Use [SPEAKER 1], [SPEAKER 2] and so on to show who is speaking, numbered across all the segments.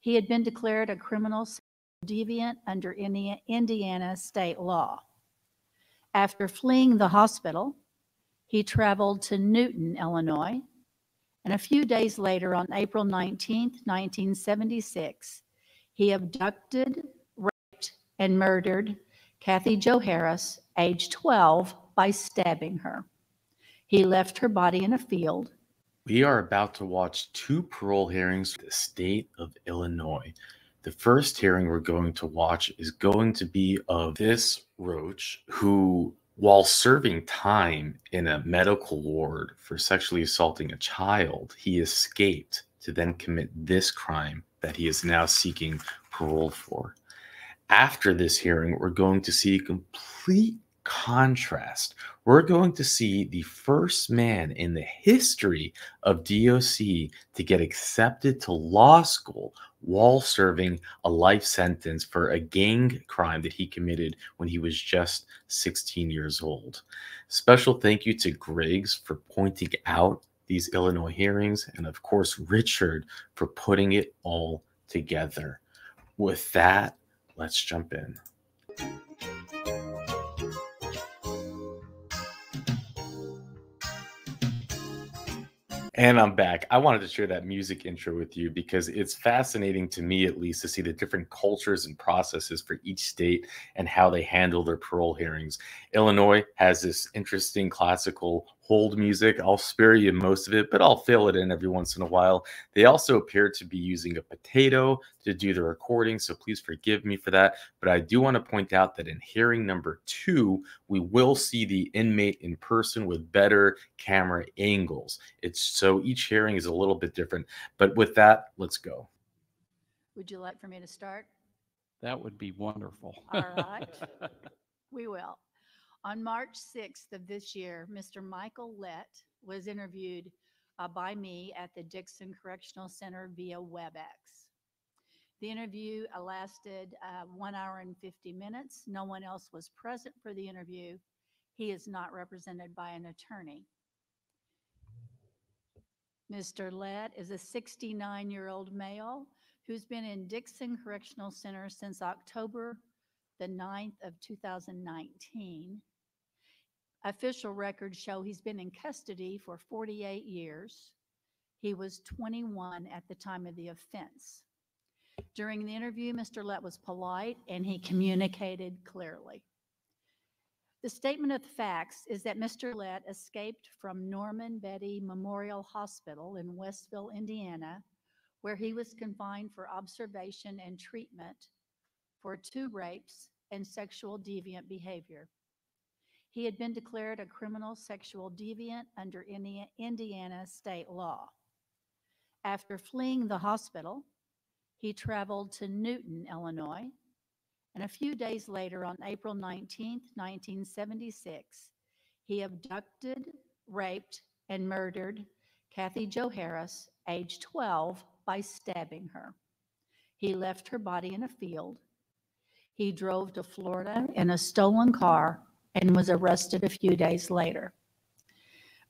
[SPEAKER 1] He had been declared a criminal deviant under Indiana state law. After fleeing the hospital, he traveled to Newton, Illinois, and a few days later, on April 19, 1976, he abducted, raped, and murdered Kathy Jo Harris, age 12, by stabbing her. He left her body in a field.
[SPEAKER 2] We are about to watch two parole hearings for the state of Illinois. The first hearing we're going to watch is going to be of this Roach, who, while serving time in a medical ward for sexually assaulting a child, he escaped to then commit this crime that he is now seeking parole for. After this hearing, we're going to see a complete contrast. We're going to see the first man in the history of DOC to get accepted to law school while serving a life sentence for a gang crime that he committed when he was just 16 years old. Special thank you to Griggs for pointing out these Illinois hearings, and of course, Richard for putting it all together. With that, let's jump in. And I'm back. I wanted to share that music intro with you because it's fascinating to me, at least, to see the different cultures and processes for each state and how they handle their parole hearings. Illinois has this interesting classical hold music. I'll spare you most of it, but I'll fill it in every once in a while. They also appear to be using a potato to do the recording, so please forgive me for that. But I do want to point out that in hearing number two, we will see the inmate in person with better camera angles. It's so each hearing is a little bit different. But with that, let's go.
[SPEAKER 1] Would you like for me to start?
[SPEAKER 3] That would be wonderful.
[SPEAKER 1] All right. we will. On March 6th of this year, Mr. Michael Lett was interviewed uh, by me at the Dixon Correctional Center via WebEx. The interview uh, lasted uh, one hour and 50 minutes. No one else was present for the interview. He is not represented by an attorney. Mr. Lett is a 69 year old male who's been in Dixon Correctional Center since October the 9th of 2019. Official records show he's been in custody for 48 years. He was 21 at the time of the offense. During the interview, Mr. Lett was polite and he communicated clearly. The statement of the facts is that Mr. Lett escaped from Norman Beatty Memorial Hospital in Westville, Indiana, where he was confined for observation and treatment for two rapes and sexual deviant behavior. He had been declared a criminal sexual deviant under Indiana state law. After fleeing the hospital, he traveled to Newton, Illinois, and a few days later, on April 19, 1976, he abducted, raped, and murdered Kathy Jo Harris, age 12, by stabbing her. He left her body in a field. He drove to Florida in a stolen car and was arrested a few days later.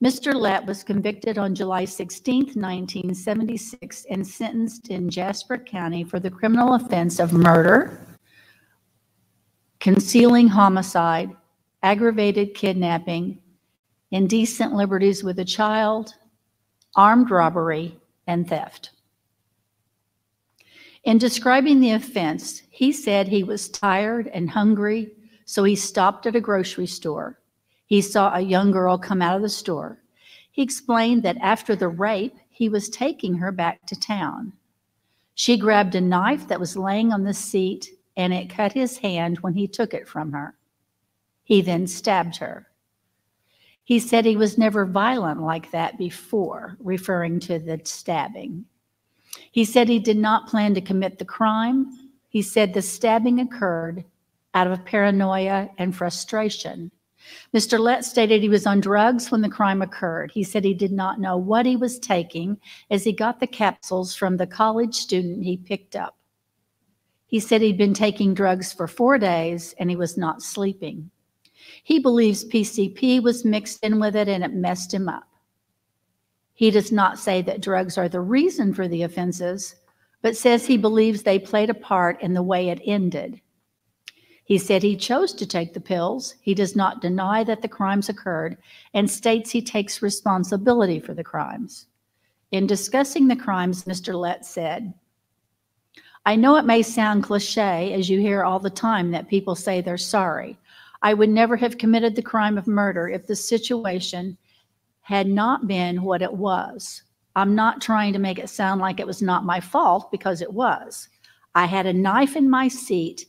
[SPEAKER 1] Mr. Lett was convicted on July 16, 1976, and sentenced in Jasper County for the criminal offense of murder, concealing homicide, aggravated kidnapping, indecent liberties with a child, armed robbery, and theft. In describing the offense, he said he was tired and hungry so he stopped at a grocery store. He saw a young girl come out of the store. He explained that after the rape, he was taking her back to town. She grabbed a knife that was laying on the seat and it cut his hand when he took it from her. He then stabbed her. He said he was never violent like that before, referring to the stabbing. He said he did not plan to commit the crime. He said the stabbing occurred out of paranoia and frustration. Mr. Lett stated he was on drugs when the crime occurred. He said he did not know what he was taking as he got the capsules from the college student he picked up. He said he'd been taking drugs for four days and he was not sleeping. He believes PCP was mixed in with it and it messed him up. He does not say that drugs are the reason for the offenses, but says he believes they played a part in the way it ended. He said he chose to take the pills. He does not deny that the crimes occurred and states he takes responsibility for the crimes. In discussing the crimes, Mr. Lett said, I know it may sound cliche, as you hear all the time, that people say they're sorry. I would never have committed the crime of murder if the situation had not been what it was. I'm not trying to make it sound like it was not my fault because it was. I had a knife in my seat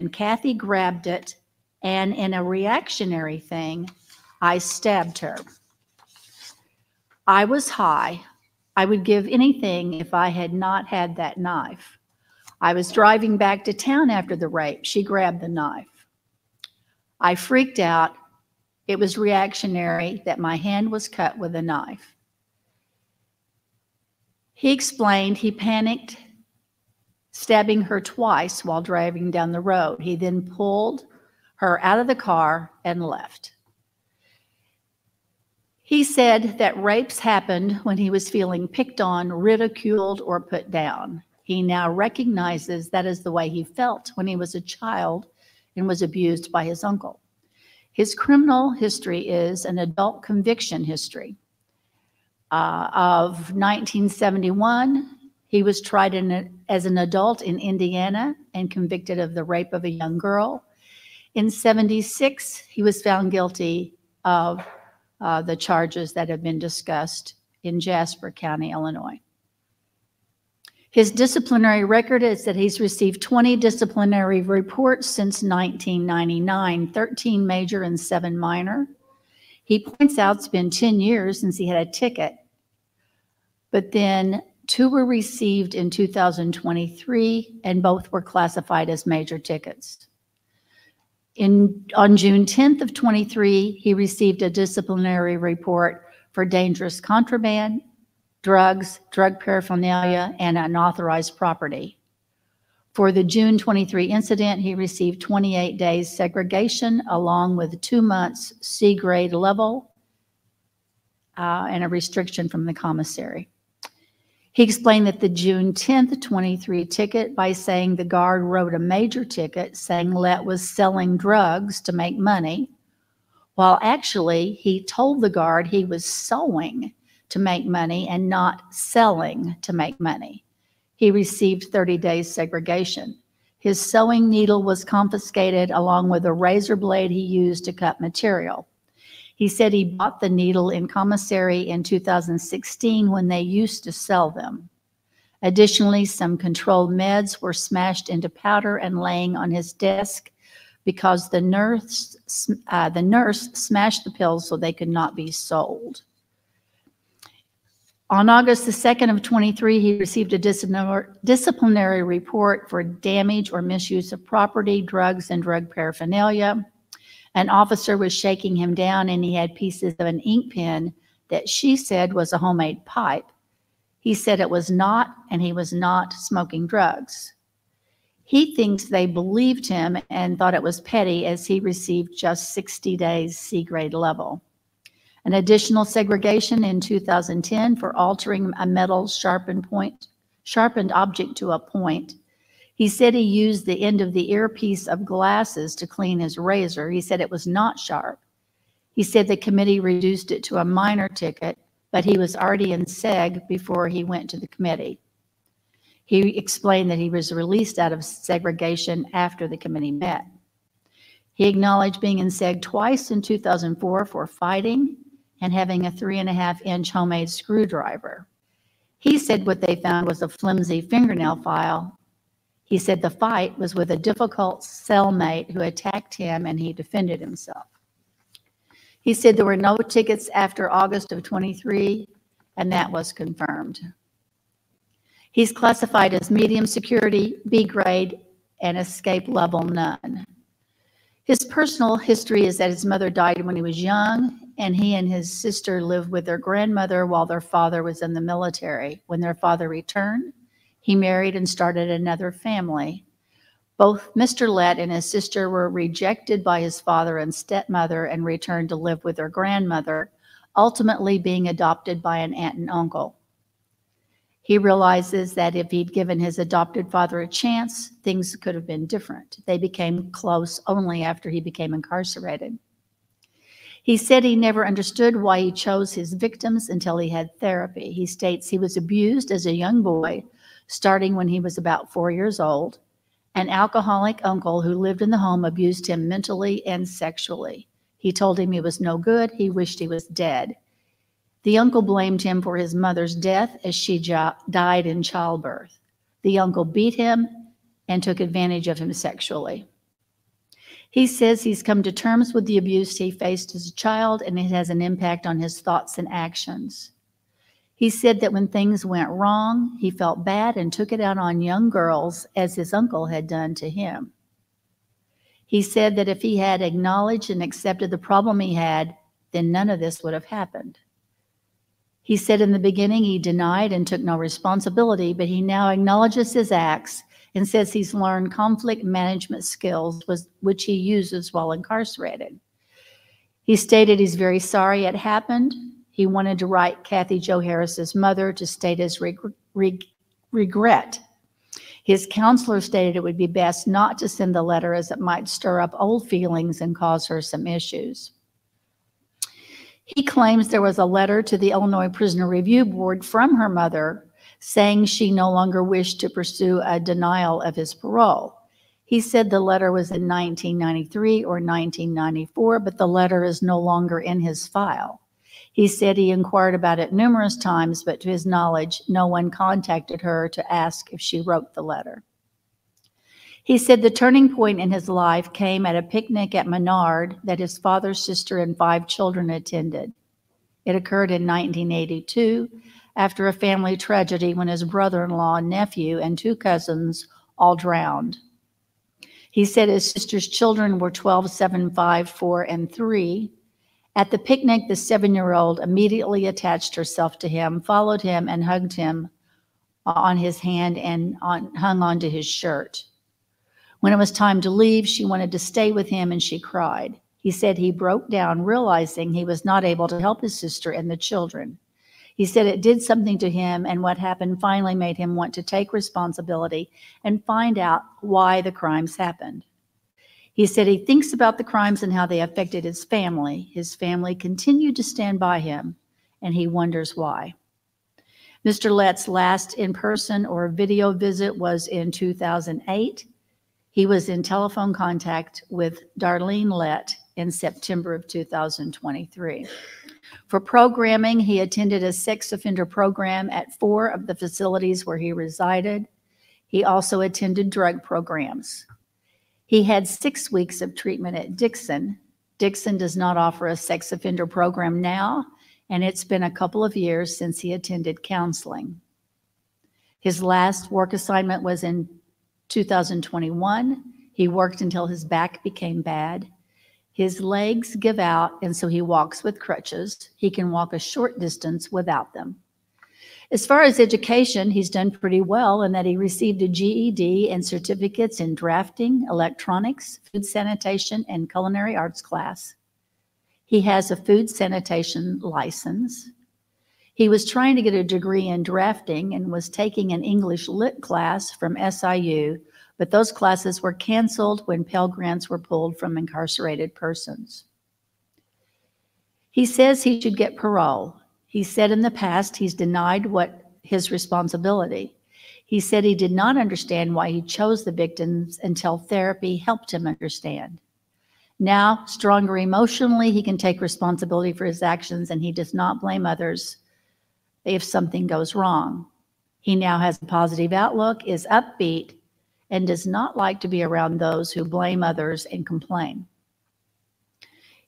[SPEAKER 1] and Kathy grabbed it, and in a reactionary thing, I stabbed her. I was high. I would give anything if I had not had that knife. I was driving back to town after the rape. She grabbed the knife. I freaked out. It was reactionary that my hand was cut with a knife. He explained he panicked, stabbing her twice while driving down the road. He then pulled her out of the car and left. He said that rapes happened when he was feeling picked on, ridiculed, or put down. He now recognizes that is the way he felt when he was a child and was abused by his uncle. His criminal history is an adult conviction history. Uh, of 1971, he was tried a, as an adult in Indiana and convicted of the rape of a young girl. In 76, he was found guilty of uh, the charges that have been discussed in Jasper County, Illinois. His disciplinary record is that he's received 20 disciplinary reports since 1999, 13 major and seven minor. He points out it's been 10 years since he had a ticket, but then two were received in 2023 and both were classified as major tickets. In, on June 10th of 23, he received a disciplinary report for dangerous contraband drugs, drug paraphernalia, and unauthorized property. For the June 23 incident, he received 28 days segregation along with two months C grade level uh, and a restriction from the commissary. He explained that the June 10th, 23 ticket by saying the guard wrote a major ticket saying Lett was selling drugs to make money, while actually he told the guard he was sewing to make money and not selling to make money. He received 30 days segregation. His sewing needle was confiscated along with a razor blade he used to cut material. He said he bought the needle in commissary in 2016 when they used to sell them. Additionally, some controlled meds were smashed into powder and laying on his desk because the nurse, uh, the nurse smashed the pills so they could not be sold. On August the 2nd of 23, he received a disciplinary report for damage or misuse of property, drugs, and drug paraphernalia. An officer was shaking him down and he had pieces of an ink pen that she said was a homemade pipe. He said it was not, and he was not smoking drugs. He thinks they believed him and thought it was petty as he received just 60 days C grade level an additional segregation in 2010 for altering a metal sharpened point, sharpened object to a point. He said he used the end of the earpiece of glasses to clean his razor. He said it was not sharp. He said the committee reduced it to a minor ticket, but he was already in seg before he went to the committee. He explained that he was released out of segregation after the committee met. He acknowledged being in seg twice in 2004 for fighting and having a three and a half inch homemade screwdriver. He said what they found was a flimsy fingernail file. He said the fight was with a difficult cellmate who attacked him and he defended himself. He said there were no tickets after August of 23, and that was confirmed. He's classified as medium security, B grade, and escape level none. His personal history is that his mother died when he was young, and he and his sister lived with their grandmother while their father was in the military. When their father returned, he married and started another family. Both Mr. Lett and his sister were rejected by his father and stepmother and returned to live with their grandmother, ultimately being adopted by an aunt and uncle. He realizes that if he'd given his adopted father a chance, things could have been different. They became close only after he became incarcerated. He said he never understood why he chose his victims until he had therapy. He states he was abused as a young boy, starting when he was about four years old. An alcoholic uncle who lived in the home abused him mentally and sexually. He told him he was no good. He wished he was dead. The uncle blamed him for his mother's death as she died in childbirth. The uncle beat him and took advantage of him sexually. He says he's come to terms with the abuse he faced as a child and it has an impact on his thoughts and actions. He said that when things went wrong, he felt bad and took it out on young girls as his uncle had done to him. He said that if he had acknowledged and accepted the problem he had, then none of this would have happened. He said in the beginning he denied and took no responsibility, but he now acknowledges his acts and says he's learned conflict management skills, which he uses while incarcerated. He stated he's very sorry it happened. He wanted to write Kathy Jo Harris's mother to state his reg- reg- regret. His counselor stated it would be best not to send the letter as it might stir up old feelings and cause her some issues. He claims there was a letter to the Illinois Prisoner Review Board from her mother saying she no longer wished to pursue a denial of his parole. He said the letter was in 1993 or 1994, but the letter is no longer in his file. He said he inquired about it numerous times, but to his knowledge, no one contacted her to ask if she wrote the letter. He said the turning point in his life came at a picnic at Menard that his father, sister, and five children attended. It occurred in 1982 after a family tragedy when his brother in law, nephew, and two cousins all drowned. He said his sister's children were 12, 7, 5, 4, and 3. At the picnic, the seven year old immediately attached herself to him, followed him, and hugged him on his hand and on, hung onto his shirt. When it was time to leave, she wanted to stay with him and she cried. He said he broke down, realizing he was not able to help his sister and the children. He said it did something to him, and what happened finally made him want to take responsibility and find out why the crimes happened. He said he thinks about the crimes and how they affected his family. His family continued to stand by him, and he wonders why. Mr. Lett's last in person or video visit was in 2008. He was in telephone contact with Darlene Lett in September of 2023. For programming, he attended a sex offender program at four of the facilities where he resided. He also attended drug programs. He had six weeks of treatment at Dixon. Dixon does not offer a sex offender program now, and it's been a couple of years since he attended counseling. His last work assignment was in 2021. He worked until his back became bad. His legs give out, and so he walks with crutches. He can walk a short distance without them. As far as education, he's done pretty well in that he received a GED and certificates in drafting, electronics, food sanitation, and culinary arts class. He has a food sanitation license. He was trying to get a degree in drafting and was taking an English lit class from SIU, but those classes were canceled when Pell Grants were pulled from incarcerated persons. He says he should get parole. He said in the past he's denied what his responsibility. He said he did not understand why he chose the victims until therapy helped him understand. Now, stronger emotionally, he can take responsibility for his actions and he does not blame others if something goes wrong. He now has a positive outlook, is upbeat, and does not like to be around those who blame others and complain.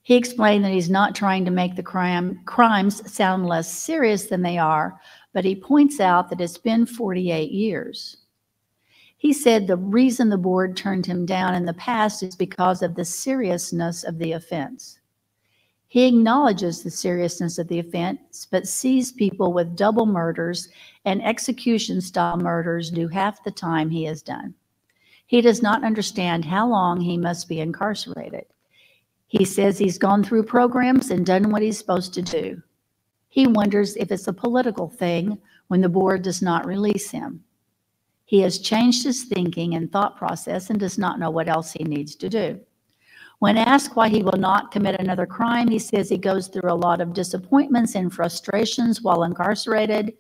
[SPEAKER 1] He explained that he's not trying to make the crime, crimes sound less serious than they are, but he points out that it's been 48 years. He said the reason the board turned him down in the past is because of the seriousness of the offense. He acknowledges the seriousness of the offense, but sees people with double murders and execution style murders do half the time he has done. He does not understand how long he must be incarcerated. He says he's gone through programs and done what he's supposed to do. He wonders if it's a political thing when the board does not release him. He has changed his thinking and thought process and does not know what else he needs to do. When asked why he will not commit another crime, he says he goes through a lot of disappointments and frustrations while incarcerated,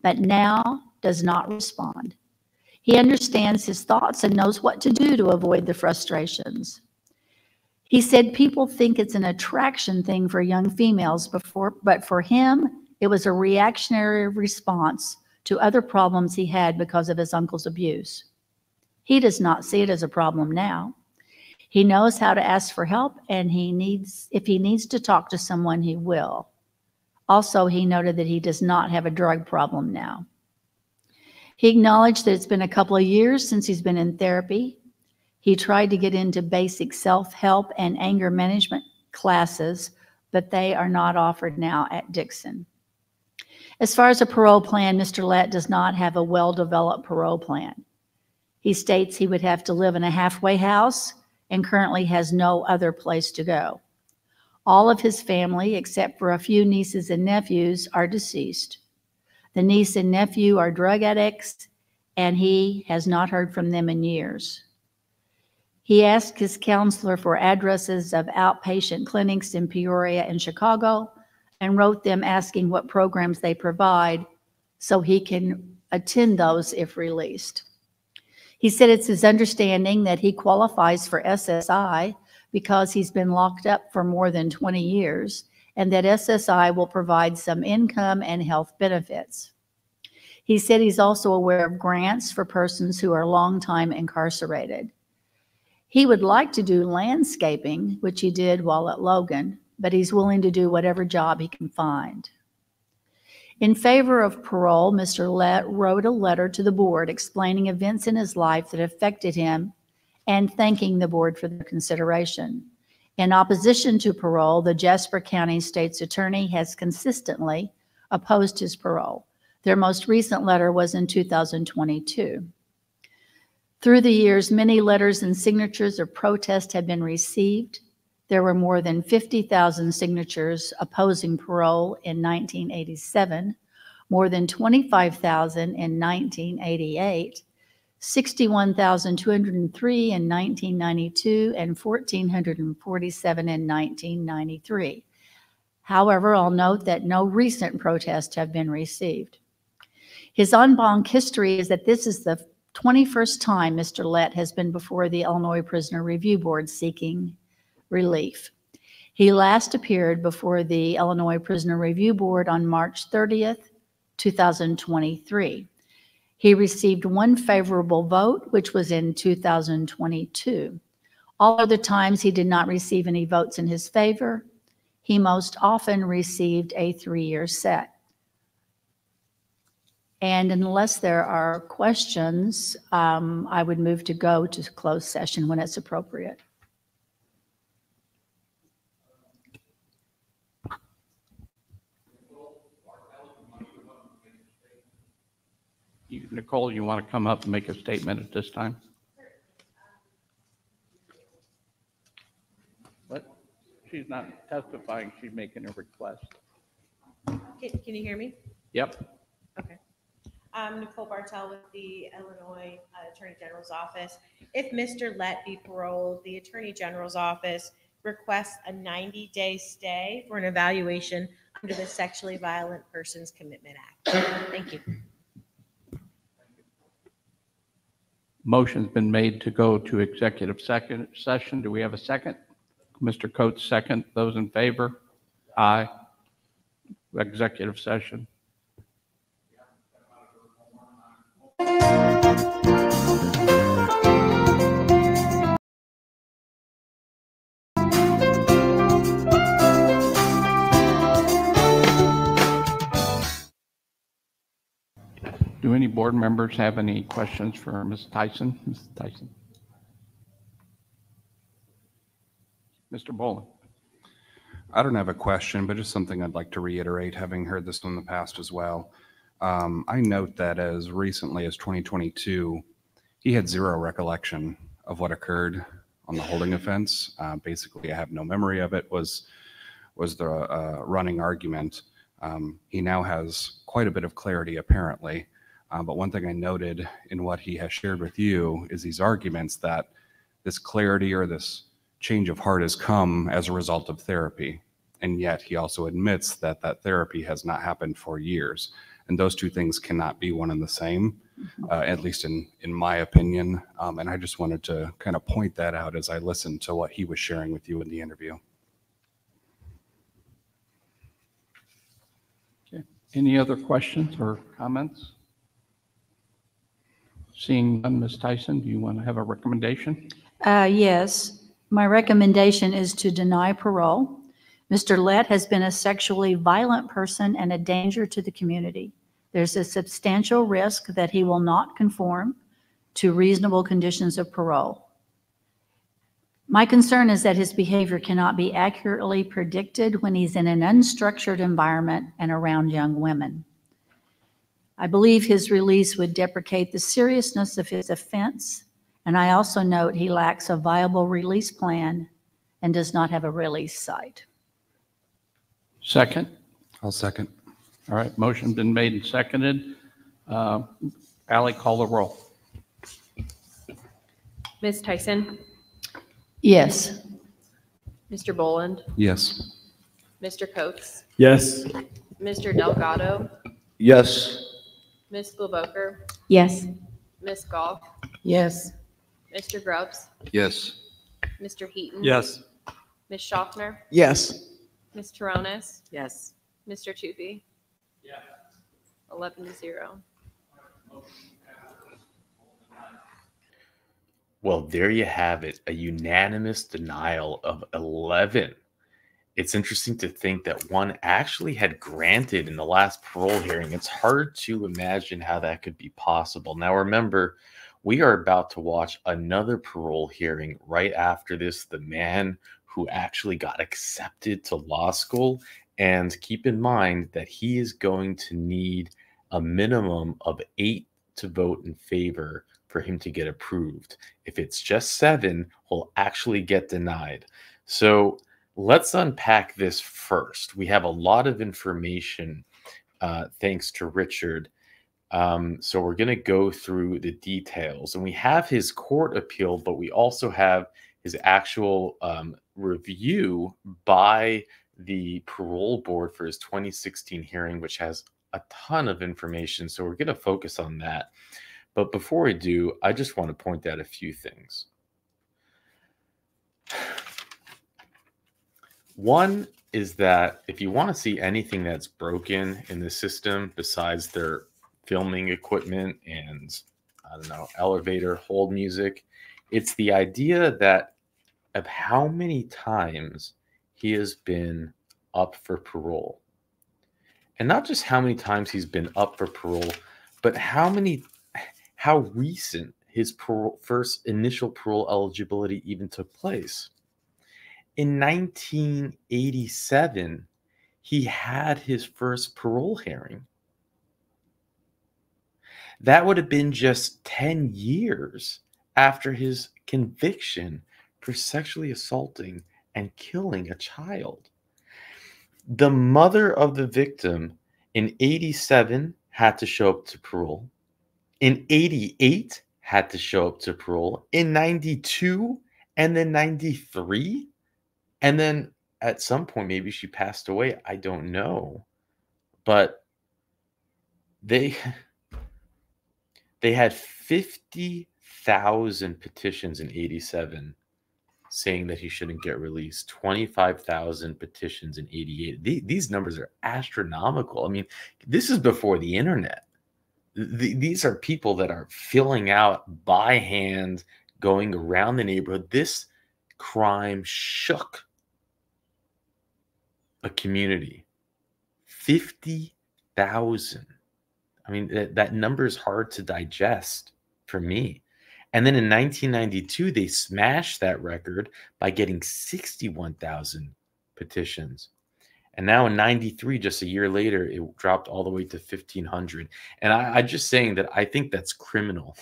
[SPEAKER 1] but now does not respond. He understands his thoughts and knows what to do to avoid the frustrations. He said people think it's an attraction thing for young females before, but for him, it was a reactionary response to other problems he had because of his uncle's abuse. He does not see it as a problem now. He knows how to ask for help and he needs if he needs to talk to someone he will. Also, he noted that he does not have a drug problem now. He acknowledged that it's been a couple of years since he's been in therapy. He tried to get into basic self-help and anger management classes, but they are not offered now at Dixon. As far as a parole plan, Mr. Lett does not have a well-developed parole plan. He states he would have to live in a halfway house and currently has no other place to go. All of his family, except for a few nieces and nephews, are deceased. The niece and nephew are drug addicts, and he has not heard from them in years. He asked his counselor for addresses of outpatient clinics in Peoria and Chicago and wrote them asking what programs they provide so he can attend those if released. He said it's his understanding that he qualifies for SSI because he's been locked up for more than 20 years and that SSI will provide some income and health benefits. He said he's also aware of grants for persons who are long time incarcerated. He would like to do landscaping, which he did while at Logan, but he's willing to do whatever job he can find. In favor of parole, Mr. Lett wrote a letter to the board explaining events in his life that affected him and thanking the board for their consideration. In opposition to parole, the Jasper County State's Attorney has consistently opposed his parole. Their most recent letter was in 2022. Through the years, many letters and signatures of protest have been received. There were more than 50,000 signatures opposing parole in 1987, more than 25,000 in 1988, 61,203 in 1992, and 1,447 in 1993. However, I'll note that no recent protests have been received. His en banc history is that this is the 21st time Mr. Lett has been before the Illinois Prisoner Review Board seeking relief. He last appeared before the Illinois Prisoner Review Board on March 30th, 2023. He received one favorable vote, which was in 2022. All other times he did not receive any votes in his favor. He most often received a three-year set. And unless there are questions, um, I would move to go to closed session when it's appropriate.
[SPEAKER 3] Nicole, you want to come up and make a statement at this time? What? She's not testifying, she's making a request.
[SPEAKER 4] Can, can you hear me?
[SPEAKER 3] Yep,
[SPEAKER 4] Okay. I'm Nicole Bartel with the Illinois uh, Attorney General's Office. If Mr. Lett be paroled, the Attorney General's Office requests a 90-day stay for an evaluation under the Sexually Violent Persons Commitment Act. Thank you.
[SPEAKER 3] motion's been made to go to executive second session. Do we have a second? Mr. Coates, second. Those in favor? Aye. Executive session. Do any board members have any questions for Ms. Tyson? Ms. Tyson? Mr. Boland?
[SPEAKER 5] I don't have a question, but just something I'd like to reiterate, having heard this in the past as well. Um, I note that as recently as 2022, he had zero recollection of what occurred on the holding offense. Uh, basically, I have no memory of it. Was was the uh, running argument? Um, he now has quite a bit of clarity, apparently. Uh, but one thing I noted in what he has shared with you is these arguments that this clarity or this change of heart has come as a result of therapy. And yet he also admits that that therapy has not happened for years. And those two things cannot be one and the same, uh, at least in, in my opinion. Um, and I just wanted to kind of point that out as I listened to what he was sharing with you in the interview. Okay.
[SPEAKER 3] Any other questions or comments? Seeing none, Ms. Tyson, do you want to have a recommendation?
[SPEAKER 1] Uh, Yes, my recommendation is to deny parole. Mr. Lett has been a sexually violent person and a danger to the community. There's a substantial risk that he will not conform to reasonable conditions of parole. My concern is that his behavior cannot be accurately predicted when he's in an unstructured environment and around young women. I believe his release would deprecate the seriousness of his offense, and I also note he lacks a viable release plan and does not have a release site.
[SPEAKER 3] Second?
[SPEAKER 5] I'll second.
[SPEAKER 3] All right, motion been made and seconded. Uh, Ally, call the roll.
[SPEAKER 6] Ms. Tyson,
[SPEAKER 1] Yes.
[SPEAKER 6] Mr. Boland,
[SPEAKER 5] Yes.
[SPEAKER 6] Mr. Coates,
[SPEAKER 7] Yes.
[SPEAKER 6] Mr. Delgado,
[SPEAKER 7] Yes.
[SPEAKER 6] Ms. Blaboker,
[SPEAKER 1] Yes.
[SPEAKER 6] Ms. Goff,
[SPEAKER 8] Yes.
[SPEAKER 6] Mr. Grubbs,
[SPEAKER 7] Yes.
[SPEAKER 6] Mr. Heaton.
[SPEAKER 7] Yes.
[SPEAKER 6] Ms. Schaffner,
[SPEAKER 7] Yes.
[SPEAKER 6] Ms. Taronis,
[SPEAKER 8] Yes.
[SPEAKER 6] Mr. Tupy. Eleven to zero.
[SPEAKER 2] Well, there you have it a unanimous denial of 11. It's interesting to think that one actually had granted in the last parole hearing. It's hard to imagine how that could be possible. Now, remember, we are about to watch another parole hearing right after this. The man who actually got accepted to law school. And keep in mind that he is going to need a minimum of eight to vote in favor for him to get approved. If it's just seven, he'll actually get denied. So let's unpack this first. We have a lot of information uh, thanks to Richard. Um, so we're going to go through the details. And we have his court appeal, but we also have his actual um, review by the parole board for his 2016 hearing, which has a ton of information. So we're going to focus on that. But before we do, I just want to point out a few things. One is that if you want to see anything that's broken in the system besides their filming equipment and I don't know, elevator hold music, it's the idea that of how many times he has been up for parole. And not just how many times he's been up for parole, but how many how recent his parole, first initial parole eligibility even took place. In 1987, he had his first parole hearing. That would have been just 10 years after his conviction for sexually assaulting and killing a child. The mother of the victim in 87 had to show up to parole. In 88 had to show up to parole. In 92 and then 93 and then at some point maybe she passed away, I don't know. But they they had 50,000 petitions in 87 saying that he shouldn't get released 25,000 petitions in 88 these numbers are astronomical. I mean this is before the internet. These are people that are filling out by hand going around the neighborhood. This crime shook a community 50,000 i mean that, that number is hard to digest for me and then in 1992, they smashed that record by getting 61,000 petitions. And now in 93, just a year later, it dropped all the way to 1,500. And I, I'm just saying that I think that's criminal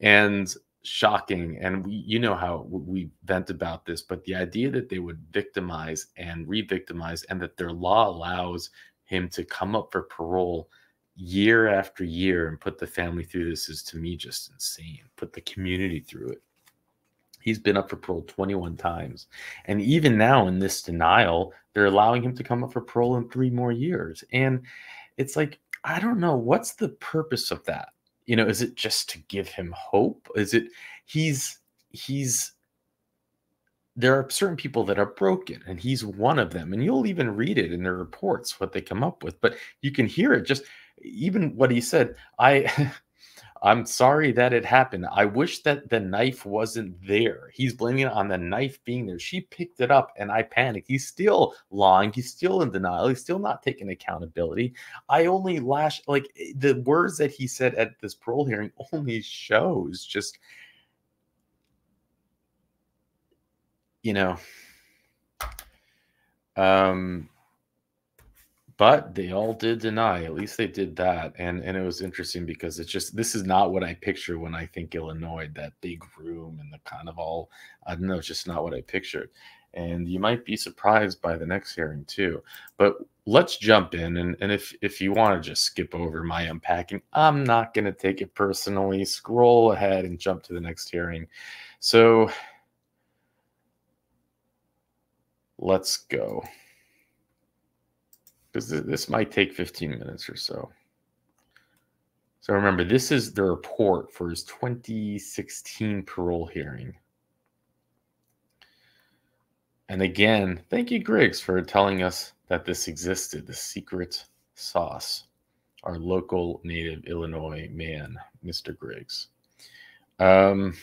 [SPEAKER 2] and shocking. And we, you know how we vent about this, but the idea that they would victimize and re victimize and that their law allows him to come up for parole year after year and put the family through this is to me just insane. Put the community through it. He's been up for parole 21 times. And even now, in this denial, they're allowing him to come up for parole in three more years. And it's like, I don't know, what's the purpose of that? You know, is it just to give him hope? Is it he's he's there are certain people that are broken and he's one of them and you'll even read it in their reports what they come up with but you can hear it just even what he said i i'm sorry that it happened. I wish that the knife wasn't there. He's blaming it on the knife being there. She picked it up and i panicked. He's still lying. He's still in denial. He's still not taking accountability. I only lash like the words that he said at this parole hearing only shows just you know um but they all did deny at least they did that and and it was interesting because it's just this is not what i picture when i think illinois that big room and the kind of all i don't know it's just not what i pictured and you might be surprised by the next hearing too but let's jump in and, and if if you want to just skip over my unpacking i'm not going to take it personally scroll ahead and jump to the next hearing so let's go because this might take 15 minutes or so. So remember this is the report for his 2016 parole hearing. And again thank you griggs for telling us that this existed the secret sauce our local native illinois man mr griggs. Um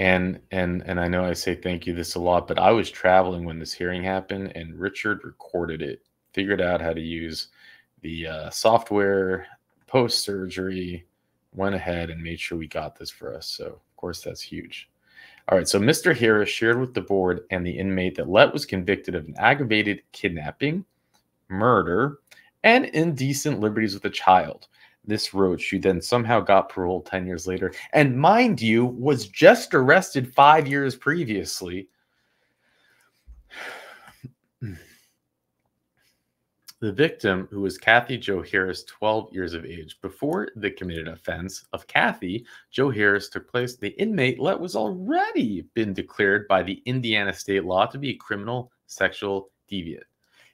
[SPEAKER 2] and and and I know I say thank you this a lot, but I was traveling when this hearing happened, and Richard recorded it, figured out how to use the uh, software post surgery, went ahead and made sure we got this for us. So of course that's huge. All right, so Mr. Harris shared with the board and the inmate that Lett was convicted of an aggravated kidnapping, murder, and indecent liberties with a child this Roach, who then somehow got parole 10 years later, and mind you, was just arrested five years previously. The victim, who was Kathy Jo Harris, 12 years of age, before the committed offense of Kathy Jo Harris took place, the inmate Lett was already been declared by the Indiana state law to be a criminal sexual deviant.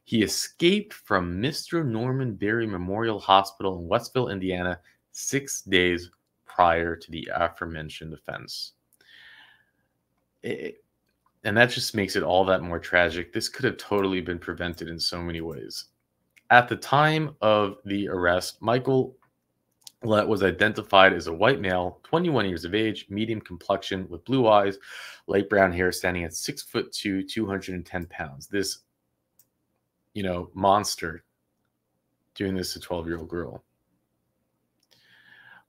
[SPEAKER 2] He escaped from Mr. Norman Beatty Memorial Hospital in Westville, Indiana, six days prior to the aforementioned offense. It, and that just makes it all that more tragic. This could have totally been prevented in so many ways. At the time of the arrest, Michael Lett was identified as a white male, 21 years of age, medium complexion, with blue eyes, light brown hair, standing at six foot two, 210 pounds. This you know, monster doing this to 12 year old girl.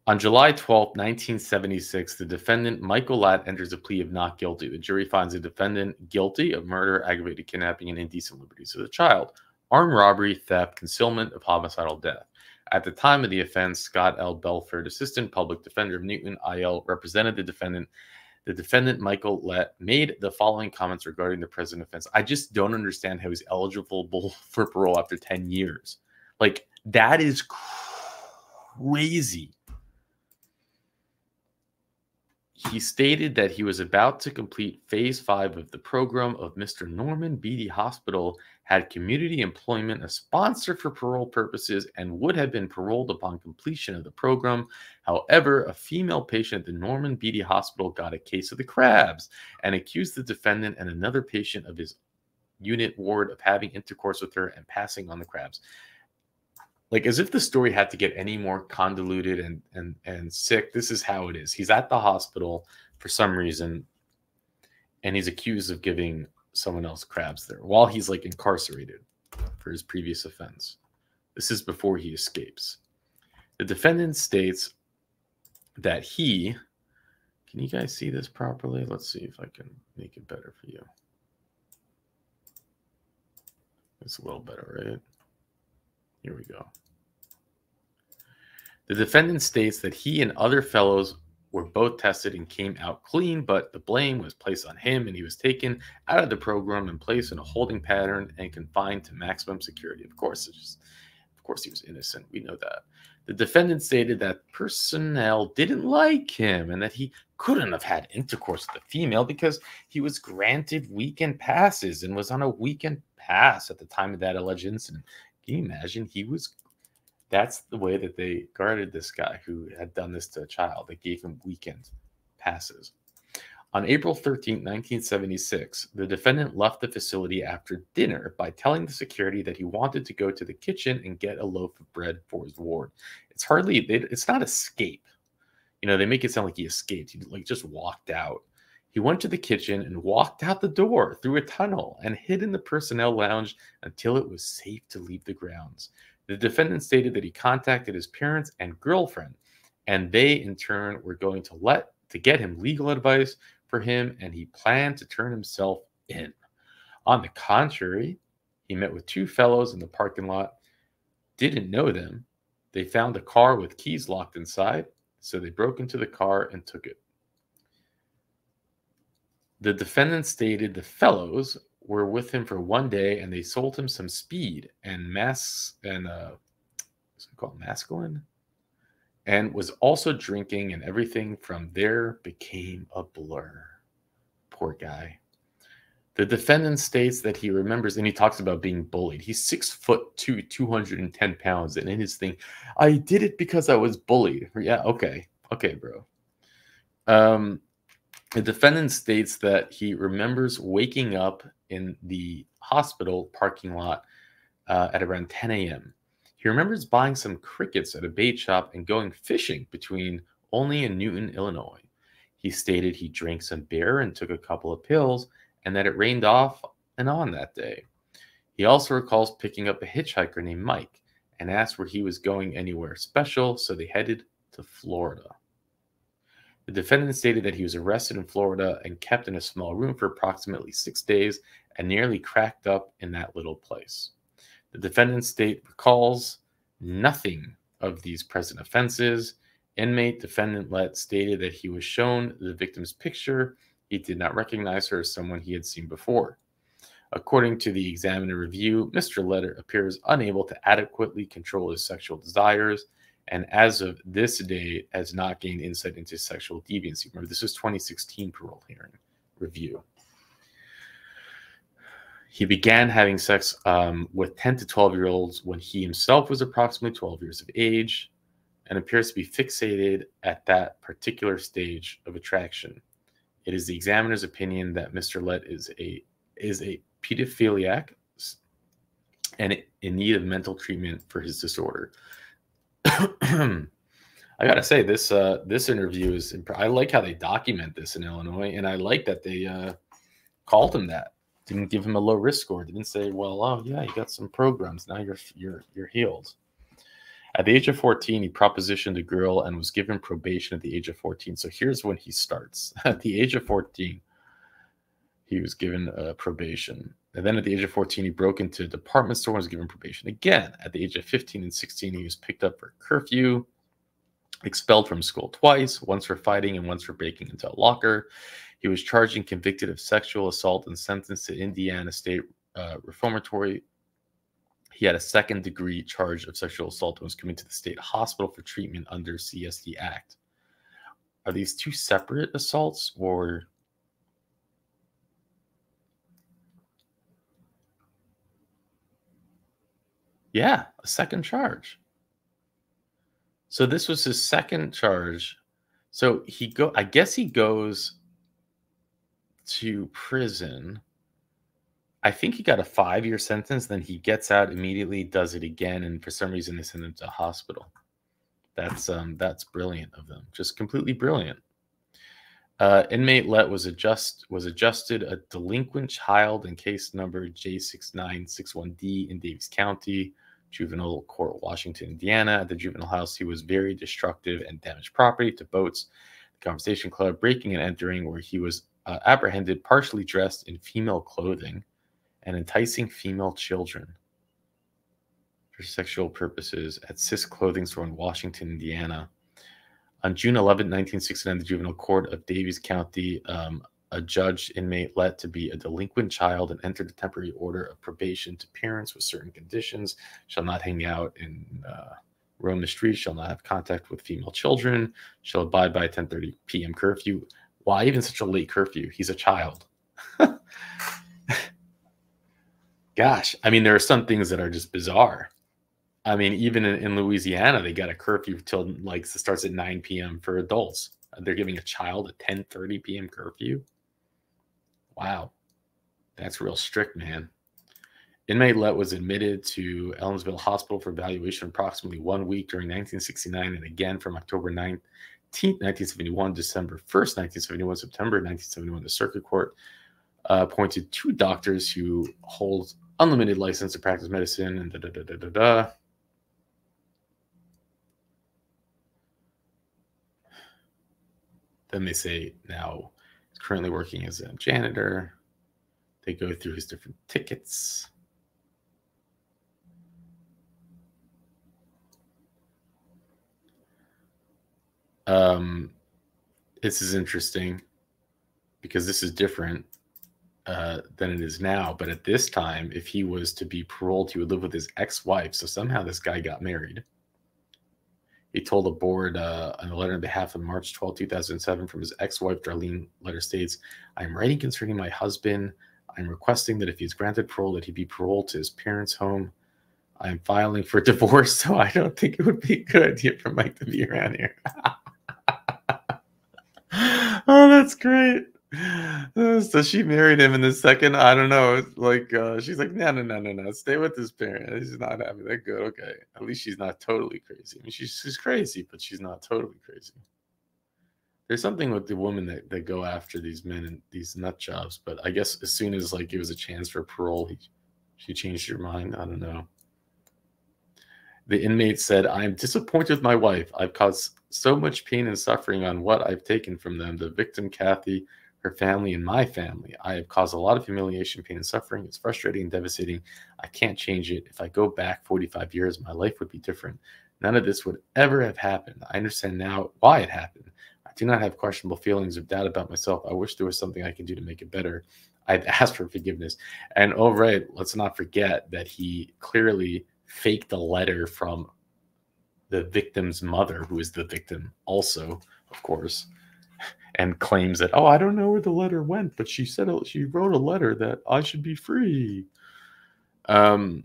[SPEAKER 2] On July 12, 1976, the defendant, Michael Lett, enters a plea of not guilty. The jury finds the defendant guilty of murder, aggravated kidnapping, and indecent liberties of the child, armed robbery, theft, concealment of homicidal death. At the time of the offense, Scott L. Belford, assistant public defender of Newton IL, represented the defendant the defendant, Michael Lett, made the following comments regarding the present offense. I just don't understand how he's eligible for parole after 10 years. Like, that is crazy. He stated that he was about to complete phase five of the program of Mr. Norman Beatty Hospital, had community employment, a sponsor for parole purposes, and would have been paroled upon completion of the program. However, a female patient at the Norman Beatty Hospital got a case of the crabs and accused the defendant and another patient of his unit ward of having intercourse with her and passing on the crabs like as if the story had to get any more convoluted and and and sick this is how it is he's at the hospital for some reason and he's accused of giving someone else crabs there while he's like incarcerated for his previous offense. This is before he escapes. The defendant states that he can you guys see this properly? Let's see if i can make it better for you. It's a little better right? Here we go. The defendant states that he and other fellows were both tested and came out clean, but the blame was placed on him and he was taken out of the program and placed in a holding pattern and confined to maximum security. Of course, just, of course he was innocent. We know that. The defendant stated that personnel didn't like him and that he couldn't have had intercourse with the female because he was granted weekend passes and was on a weekend pass at the time of that alleged incident. Can you imagine? He was that's the way that they guarded this guy who had done this to a child. They gave him weekend passes. On April 13, 1976, the defendant left the facility after dinner by telling the security that he wanted to go to the kitchen and get a loaf of bread for his ward. It's hardly, it's not escape. You know, they make it sound like he escaped. He like just walked out. He went to the kitchen and walked out the door through a tunnel and hid in the personnel lounge until it was safe to leave the grounds. The defendant stated that he contacted his parents and girlfriend, and they in turn were going to let to get him legal advice for him, and he planned to turn himself in. On the contrary, he met with two fellows in the parking lot, didn't know them. They found a car with keys locked inside, so they broke into the car and took it. The defendant stated the fellows were with him for one day and they sold him some speed and mass and uh what's it called? Mescaline? And was also drinking and everything from there became a blur. Poor guy. The defendant states that he remembers and he talks about being bullied. He's six foot two 210 pounds and in his thing i did it because i was bullied. Yeah okay. Okay bro. Um the defendant states that he remembers waking up in the hospital parking lot uh, at around 10 a.m. He remembers buying some crickets at a bait shop and going fishing between Olney and Newton, Illinois. He stated he drank some beer and took a couple of pills and that it rained off and on that day. He also recalls picking up a hitchhiker named Mike and asked where he was going anywhere special, so they headed to Florida. The defendant stated that he was arrested in Florida and kept in a small room for approximately six days and nearly cracked up in that little place. The defendant state recalls nothing of these present offenses. Inmate defendant Lett stated that he was shown the victim's picture. He did not recognize her as someone he had seen before. According to the examiner review, Mr. Letter appears unable to adequately control his sexual desires and as of this date has not gained insight into sexual deviancy. Remember, this is 2016 parole hearing review. He began having sex um, with 10 to 12 year olds when he himself was approximately 12 years of age and appears to be fixated at that particular stage of attraction. It is the examiner's opinion that Mr. Lett is a is a pedophiliac and in need of mental treatment for his disorder. I gotta say this uh, this interview is. Imp- I like how they document this in Illinois, and I like that they uh, called him that. Didn't give him a low risk score. Didn't say, "Well, oh yeah, you got some programs. Now you're you're you're healed." At the age of 14, he propositioned a girl and was given probation at the age of 14. So here's when he starts. At the age of 14, he was given uh, probation. And then at the age of 14, he broke into a department store and was given probation. Again, at the age of 15 and 16, he was picked up for curfew, expelled from school twice, once for fighting and once for breaking into a locker. He was charged and convicted of sexual assault and sentenced to Indiana State uh, Reformatory. He had a second degree charge of sexual assault and was committed to the state hospital for treatment under CSD Act. Are these two separate assaults or Yeah, a second charge. So this was his second charge. So he go I guess he goes to prison. I think he got a 5-year sentence then he gets out immediately does it again and for some reason they send him to hospital. That's um that's brilliant of them. Just completely brilliant. Uh, inmate Lett was adjust was adjusted a delinquent child in case number J6961D in Daviess County, Juvenile Court, Washington, Indiana. At the juvenile house, he was very destructive and damaged property to boats, the Conservation Club, breaking and entering, where he was uh, apprehended partially dressed in female clothing and enticing female children for sexual purposes at Cis Clothing Store in Washington, Indiana On June 11, 1969, the juvenile court of Daviess County, um, a judge inmate Lett to be a delinquent child and entered a temporary order of probation to parents with certain conditions, shall not hang out in uh, roam the streets, shall not have contact with female children, shall abide by a 10:30 p.m. curfew. Why even such a late curfew? He's a child. Gosh, I mean, there are some things that are just bizarre. I mean, even in, in Louisiana, they got a curfew till like starts at 9 p.m. for adults. They're giving a child a 10:30 p.m. curfew. Wow, that's real strict, man. Inmate Lett was admitted to Evansville Hospital for evaluation approximately one week during 1969 and again from October 19th, 1971, December 1st, 1971, September 1971. The circuit court uh, appointed two doctors who hold unlimited license to practice medicine and da da da da da da. Then they say now currently working as a janitor. They go through his different tickets. Um, this is interesting because this is different uh, than it is now. But at this time, if he was to be paroled, he would live with his ex-wife. So somehow this guy got married. He told the board uh, on a letter on behalf of March 12, 2007, from his ex-wife, Darlene. Letter states, "I am writing concerning my husband. I'm requesting that if he's granted parole, that he be paroled to his parents' home. I am filing for divorce, so I don't think it would be a good idea for Mike to be around here." oh, that's great. So she married him in the second. I don't know. Like uh, she's like, no, no, no, no, no. Stay with his parent. He's not having that good. Okay, at least she's not totally crazy. I mean, she's she's crazy, but she's not totally crazy. There's something with the women that, that go after these men and these nut jobs. But I guess as soon as like it was a chance for parole, he, she changed her mind. I don't know. The inmate said, I am disappointed with my wife. I've caused so much pain and suffering on what I've taken from them. The victim, Kathy, her family, and my family. I have caused a lot of humiliation, pain, and suffering. It's frustrating and devastating. I can't change it. If I go back 45 years, my life would be different. None of this would ever have happened. I understand now why it happened. I do not have questionable feelings of doubt about myself. I wish there was something I can do to make it better. I've asked for forgiveness. And oh, right, let's not forget that he clearly faked a letter from the victim's mother, who is the victim also, of course, and claims that, oh, I don't know where the letter went, but she said she wrote a letter that I should be free. Um,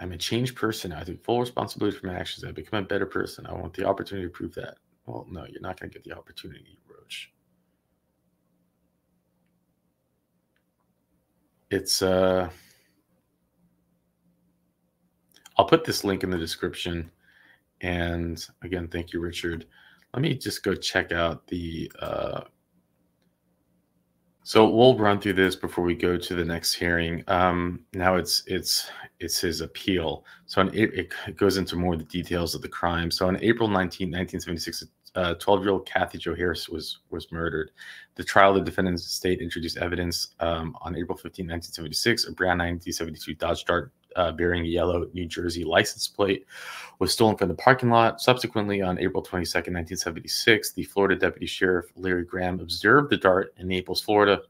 [SPEAKER 2] I'm a changed person. I take full responsibility for my actions. I've become a better person. I want the opportunity to prove that. Well, no, you're not going to get the opportunity, Roach. It's uh I'll put this link in the description. And again, thank you, Richard. Let me just go check out the uh so we'll run through this before we go to the next hearing. Um, now it's it's it's his appeal. So on, it, it goes into more of the details of the crime. So on April 19, 1976, 12-year-old Kathy Jo Harris was was murdered. The trial, the defendant's state introduced evidence um, on April 15, 1976. A brown 1972 Dodge Dart uh, bearing a yellow New Jersey license plate was stolen from the parking lot. Subsequently, on April 22, 1976, the Florida Deputy Sheriff Larry Graham observed the Dart in Naples, Florida.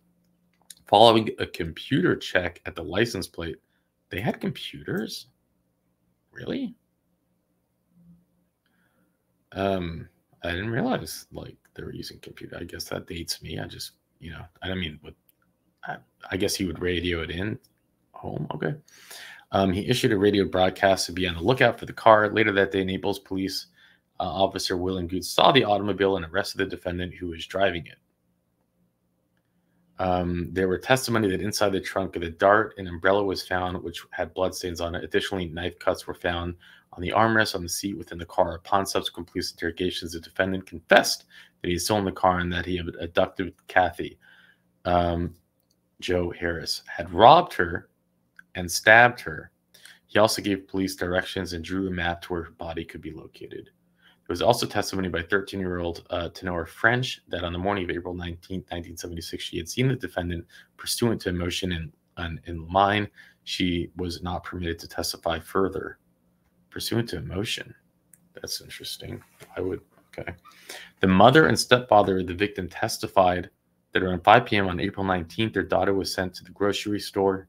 [SPEAKER 2] Following a computer check at the license plate, they had computers? Really? Um, I didn't realize like they were using computer. I guess that dates me. I just, you know, I don't mean, what I, I guess he would radio it in home. Okay. Um, he issued a radio broadcast to be on the lookout for the car. Later that day, Naples police uh, officer William Good saw the automobile and arrested the defendant who was driving it. Um, there were testimony that inside the trunk of the Dart, an umbrella was found, which had bloodstains on it. Additionally, knife cuts were found on the armrest on the seat within the car. Upon subsequent police interrogations, the defendant confessed that he had stolen the car and that he had abducted Kathy. Um, Jo Harris had robbed her and stabbed her. He also gave police directions and drew a map to where her body could be located. There was also testimony by 13 year old uh, Tenora French that on the morning of April 19, 1976, she had seen the defendant pursuant to a motion in, in, in line. She was not permitted to testify further. Pursuant to motion. That's interesting. I would, okay. The mother and stepfather of the victim testified that around 5 p.m. on April 19th, their daughter was sent to the grocery store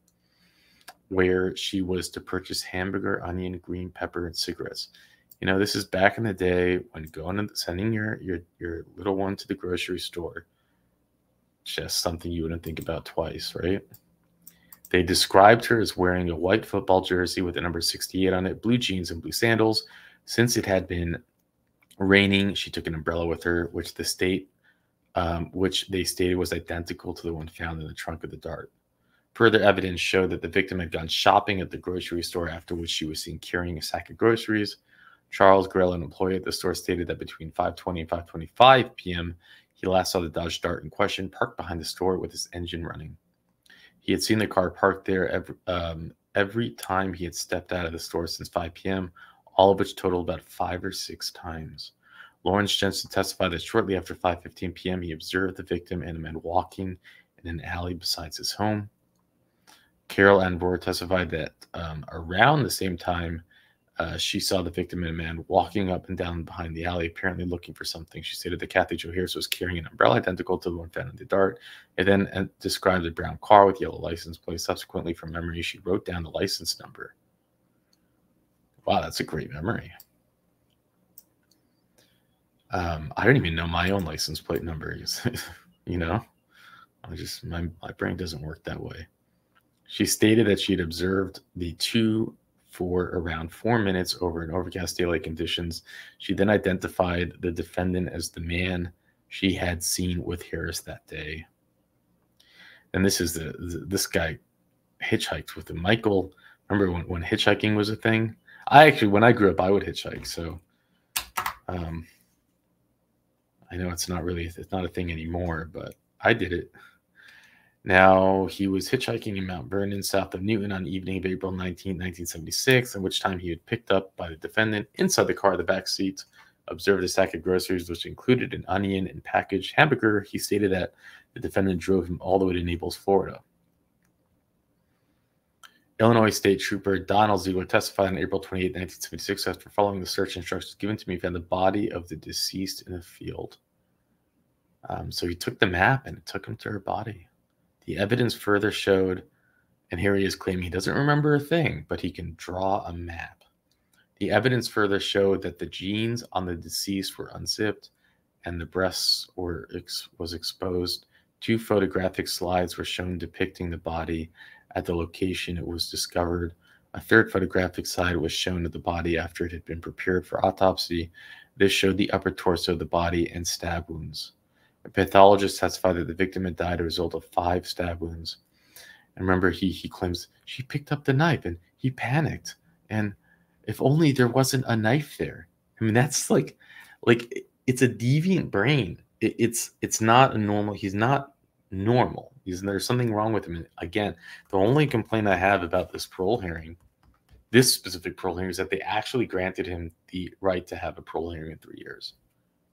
[SPEAKER 2] where she was to purchase hamburger, onion, green pepper, and cigarettes. You know, this is back in the day when going and sending your your your little one to the grocery store, just something you wouldn't think about twice, right? They described her as wearing a white football jersey with the number 68 on it, blue jeans and blue sandals. Since it had been raining, she took an umbrella with her, which the state, um, which they stated was identical to the one found in the trunk of the Dart. Further evidence showed that the victim had gone shopping at the grocery store, after which she was seen carrying a sack of groceries. Charles Grell, an employee at the store, stated that between 5:20 and 5:25 p.m., he last saw the Dodge Dart in question parked behind the store with its engine running. He had seen the car parked there every, um, every time he had stepped out of the store since 5 p.m., all of which totaled about five or six times. Lawrence Jensen testified that shortly after 5:15 p.m., he observed the victim and a man walking in an alley besides his home. Carol Ann Boer testified that um, around the same time, uh, she saw the victim and a man walking up and down behind the alley, apparently looking for something. She stated that Kathy Jo Harris was carrying an umbrella identical to the one found in the dart. It then uh, described a brown car with yellow license plate. Subsequently, from memory, she wrote down the license number. Wow, that's a great memory. Um, I don't even know my own license plate numbers. you know, I just my my brain doesn't work that way. She stated that she had observed the two for around four minutes over an overcast daylight conditions. She then identified the defendant as the man she had seen with Harris that day. And this is the, the this guy hitchhiked with the Michael. Remember when, when hitchhiking was a thing? I actually, when I grew up, I would hitchhike. So um, I know it's not really, it's not a thing anymore, but I did it. Now, he was hitchhiking in Mount Vernon, south of Newton, on the evening of April 19, 1976, in which time he had picked up by the defendant inside the car, the back seat, observed a sack of groceries, which included an onion and packaged hamburger. He stated that the defendant drove him all the way to Naples, Florida. Illinois State Trooper Donald Ziegler testified on April 28, 1976, after following the search instructions given to me, found the body of the deceased in a field. Um, so he took the map and it took him to her body. The evidence further showed, and here he is claiming he doesn't remember a thing, but he can draw a map. The evidence further showed that the jeans on the deceased were unzipped and the breasts were ex- was exposed. Two photographic slides were shown depicting the body at the location it was discovered. A third photographic slide was shown of the body after it had been prepared for autopsy. This showed the upper torso of the body and stab wounds. A pathologist testified that the victim had died as a result of five stab wounds. And remember, he he claims she picked up the knife and he panicked. And if only there wasn't a knife there. I mean, that's like, like it's a deviant brain. It, it's it's not a normal. He's not normal. He's there's something wrong with him. And again, the only complaint I have about this parole hearing, this specific parole hearing, is that they actually granted him the right to have a parole hearing in three years.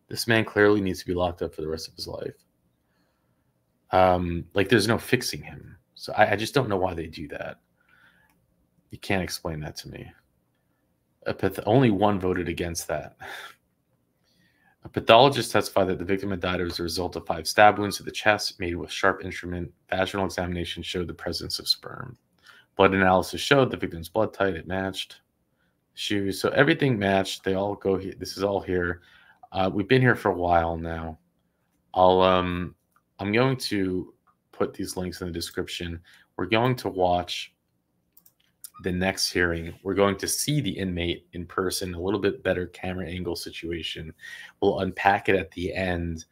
[SPEAKER 2] This man clearly needs to be locked up for the rest of his life. Um, like there's no fixing him. So I, I just don't know why they do that. You can't explain that to me. A path- only one voted against that. A pathologist testified that the victim had died as a result of five stab wounds to the chest made with sharp instrument. Vaginal examination showed the presence of sperm. Blood analysis showed the victim's blood type. It matched shoes. So everything matched. They all go here. This is all here. Uh, we've been here for a while now. I'll um I'm going to put these links in the description. We're going to watch the next hearing. We're going to see the inmate in person, a little bit better camera angle situation. We'll unpack it at the end.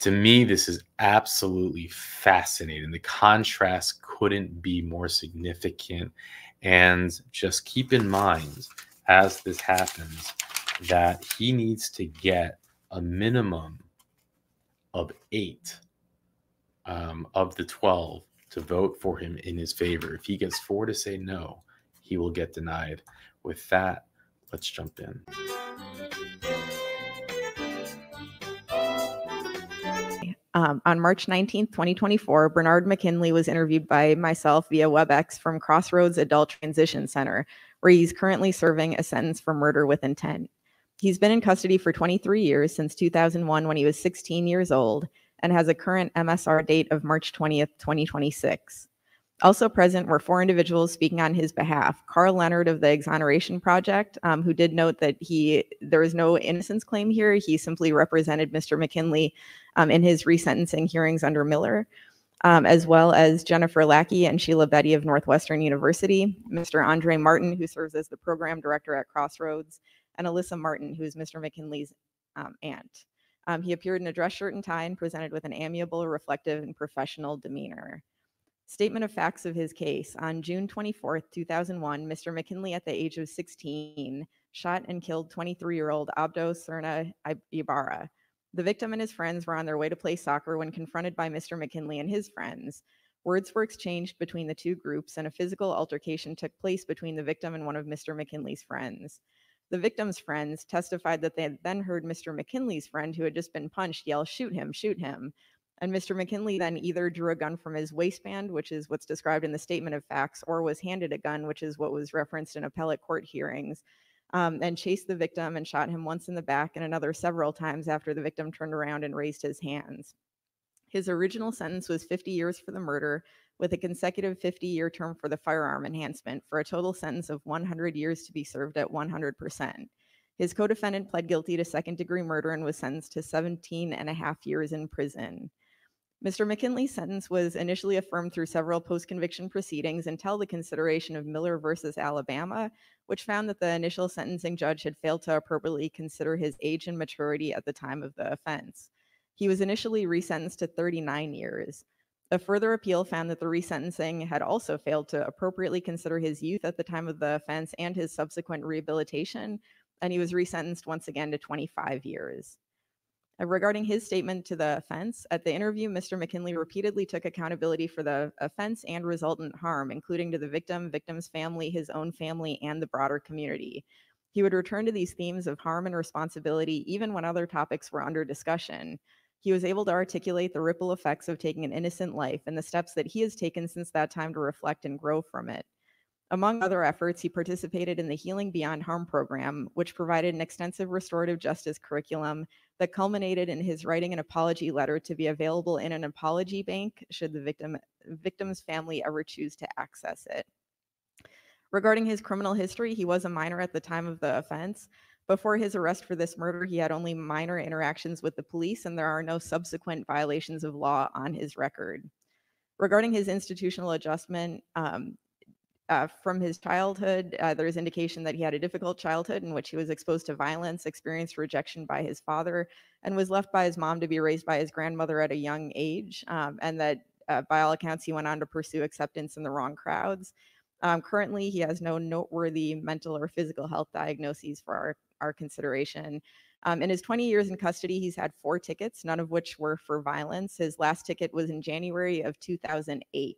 [SPEAKER 2] To me, this is absolutely fascinating. The contrast couldn't be more significant. And just keep in mind as this happens that he needs to get a minimum of eight um, of the 12 to vote for him in his favor. If he gets four to say no, he will get denied. With that, let's jump in.
[SPEAKER 7] Um, on March 19th, 2024, Benard McKinley was interviewed by myself via WebEx from Crossroads Adult Transition Center, where he's currently serving a sentence for murder with intent. He's been in custody for 23 years since 2001 when he was 16 years old and has a current MSR date of March 20th, 2026. Also present were four individuals speaking on his behalf. Carl Leonard of the Exoneration Project, um, who did note that he there was no innocence claim here. He simply represented Mr. McKinley um, in his resentencing hearings under Miller, um, as well as Jennifer Lackey and Sheila Bedi of Northwestern University, Mr. Andre Martin, who serves as the program director at Crossroads, and Alyssa Martin, who is Mr. McKinley's um, aunt. Um, he appeared in a dress shirt and tie and presented with an amiable, reflective, and professional demeanor. Statement of facts of his case. On June 24, 2001, Mr. McKinley, at the age of 16, shot and killed 23 year old Abdo Serna Ibarra. The victim and his friends were on their way to play soccer when confronted by Mr. McKinley and his friends. Words were exchanged between the two groups, and a physical altercation took place between the victim and one of Mr. McKinley's friends. The victim's friends testified that they had then heard Mr. McKinley's friend, who had just been punched, yell, Shoot him, shoot him. And Mr. McKinley then either drew a gun from his waistband, which is what's described in the statement of facts, or was handed a gun, which is what was referenced in appellate court hearings, um, and chased the victim and shot him once in the back and another several times after the victim turned around and raised his hands. His original sentence was 50 years for the murder, with a consecutive 50 year term for the firearm enhancement, for a total sentence of 100 years to be served at 100%. His co defendant pled guilty to second degree murder and was sentenced to 17 and a half years in prison. Mr. McKinley's sentence was initially affirmed through several post conviction proceedings until the consideration of Miller versus Alabama, which found that the initial sentencing judge had failed to appropriately consider his age and maturity at the time of the offense. He was initially resentenced to 39 years. A further appeal found that the resentencing had also failed to appropriately consider his youth at the time of the offense and his subsequent rehabilitation, and he was resentenced once again to 25 years. Uh, regarding his statement to the offense, at the interview, Mr. McKinley repeatedly took accountability for the offense and resultant harm, including to the victim, victim's family, his own family, and the broader community. He would return to these themes of harm and responsibility even when other topics were under discussion. He was able to articulate the ripple effects of taking an innocent life and the steps that he has taken since that time to reflect and grow from it. Among other efforts, he participated in the Healing Beyond Harm program, which provided an extensive restorative justice curriculum that culminated in his writing an apology letter to be available in an apology bank should the victim victim's family ever choose to access it. Regarding his criminal history, he was a minor at the time of the offense. Before his arrest for this murder, he had only minor interactions with the police, and there are no subsequent violations of law on his record. Regarding his institutional adjustment, um, uh, from his childhood, uh, there's indication that he had a difficult childhood in which he was exposed to violence, experienced rejection by his father, and was left by his mom to be raised by his grandmother at a young age. Um, and that, uh, by all accounts, he went on to pursue acceptance in the wrong crowds. Um, currently, he has no noteworthy mental or physical health diagnoses for our, our consideration. Um, in his 20 years in custody, he's had four tickets, none of which were for violence. His last ticket was in January of 2008.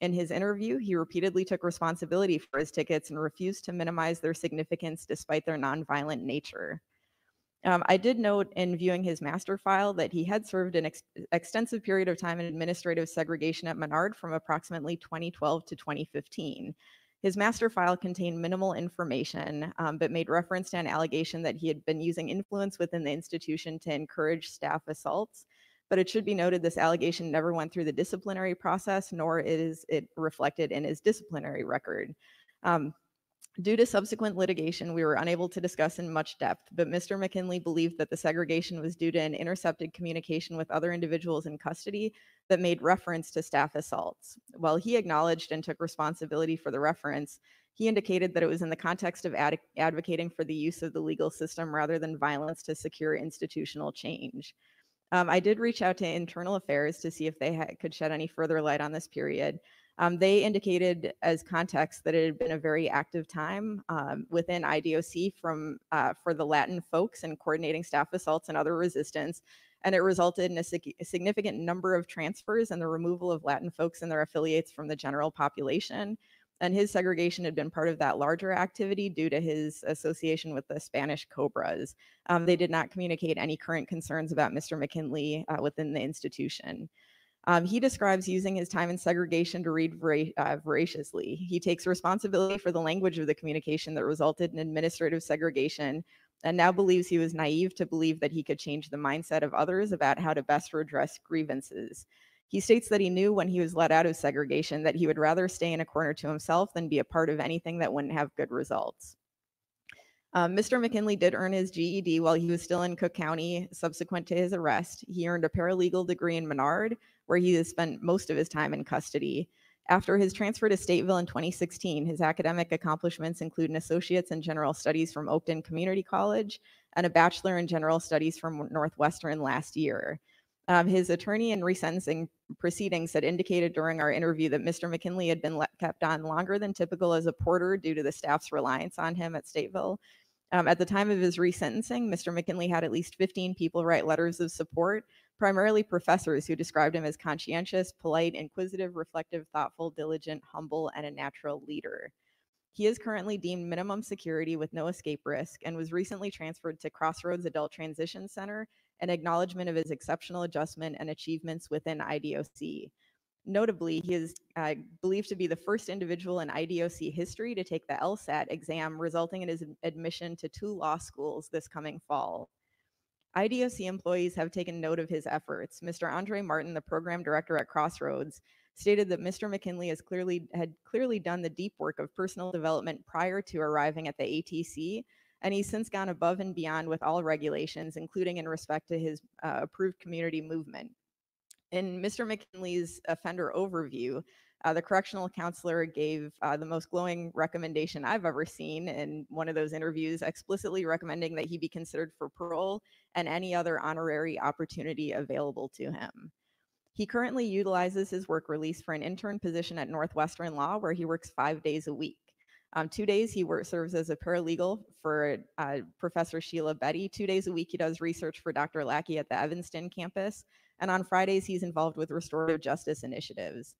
[SPEAKER 7] In his interview, he repeatedly took responsibility for his tickets and refused to minimize their significance despite their nonviolent nature. Um, I did note in viewing his master file that he had served an ex- extensive period of time in administrative segregation at Menard from approximately 2012 to 2015. His master file contained minimal information, um, but made reference to an allegation that he had been using influence within the institution to encourage staff assaults but it should be noted this allegation never went through the disciplinary process, nor is it reflected in his disciplinary record. Um, due to subsequent litigation, we were unable to discuss in much depth, but Mr. McKinley believed that the segregation was due to an intercepted communication with other individuals in custody that made reference to staff assaults. While he acknowledged and took responsibility for the reference, he indicated that it was in the context of ad- advocating for the use of the legal system rather than violence to secure institutional change. Um, I did reach out to internal affairs to see if they ha- could shed any further light on this period. Um, they indicated as context that it had been a very active time um, within IDOC from uh, for the Latin folks and coordinating staff assaults and other resistance, and it resulted in a, sig- a significant number of transfers and the removal of Latin folks and their affiliates from the general population. and his segregation had been part of that larger activity due to his association with the Spanish Cobras. Um, they did not communicate any current concerns about Mr. McKinley uh, within the institution. Um, he describes using his time in segregation to read uh, voraciously. He takes responsibility for the language of the communication that resulted in administrative segregation and now believes he was naive to believe that he could change the mindset of others about how to best redress grievances. He states that he knew when he was let out of segregation that he would rather stay in a corner to himself than be a part of anything that wouldn't have good results. Um, Mr. McKinley did earn his GED while he was still in Cook County subsequent to his arrest. He earned a paralegal degree in Menard, where he has spent most of his time in custody. After his transfer to Stateville in 2016, his academic accomplishments include an associate's in general studies from Oakton Community College and a bachelor in general studies from Northwestern last year. Um, his attorney in resentencing proceedings had indicated during our interview that Mr. McKinley had been kept on longer than typical as a porter due to the staff's reliance on him at Stateville. Um, at the time of his resentencing, Mr. McKinley had at least 15 people write letters of support, primarily professors who described him as conscientious, polite, inquisitive, reflective, thoughtful, diligent, humble, and a natural leader. He is currently deemed minimum security with no escape risk and was recently transferred to Crossroads Adult Transition Center an acknowledgement of his exceptional adjustment and achievements within IDOC. Notably, he is uh, believed to be the first individual in IDOC history to take the LSAT exam, resulting in his admission to two law schools this coming fall. IDOC employees have taken note of his efforts. Mr. Andre Martin, the program director at Crossroads, stated that Mr. McKinley has clearly had clearly done the deep work of personal development prior to arriving at the ATC and he's since gone above and beyond with all regulations, including in respect to his uh, approved community movement. In Mr. McKinley's offender overview, uh, the correctional counselor gave uh, the most glowing recommendation I've ever seen in one of those interviews, explicitly recommending that he be considered for parole and any other honorary opportunity available to him. He currently utilizes his work release for an intern position at Northwestern Law, where he works five days a week. Um, two days he works, serves as a paralegal for uh, Professor Sheila Bedi. Two days a week he does research for Dr. Lackey at the Evanston campus. And on Fridays he's involved with restorative justice initiatives.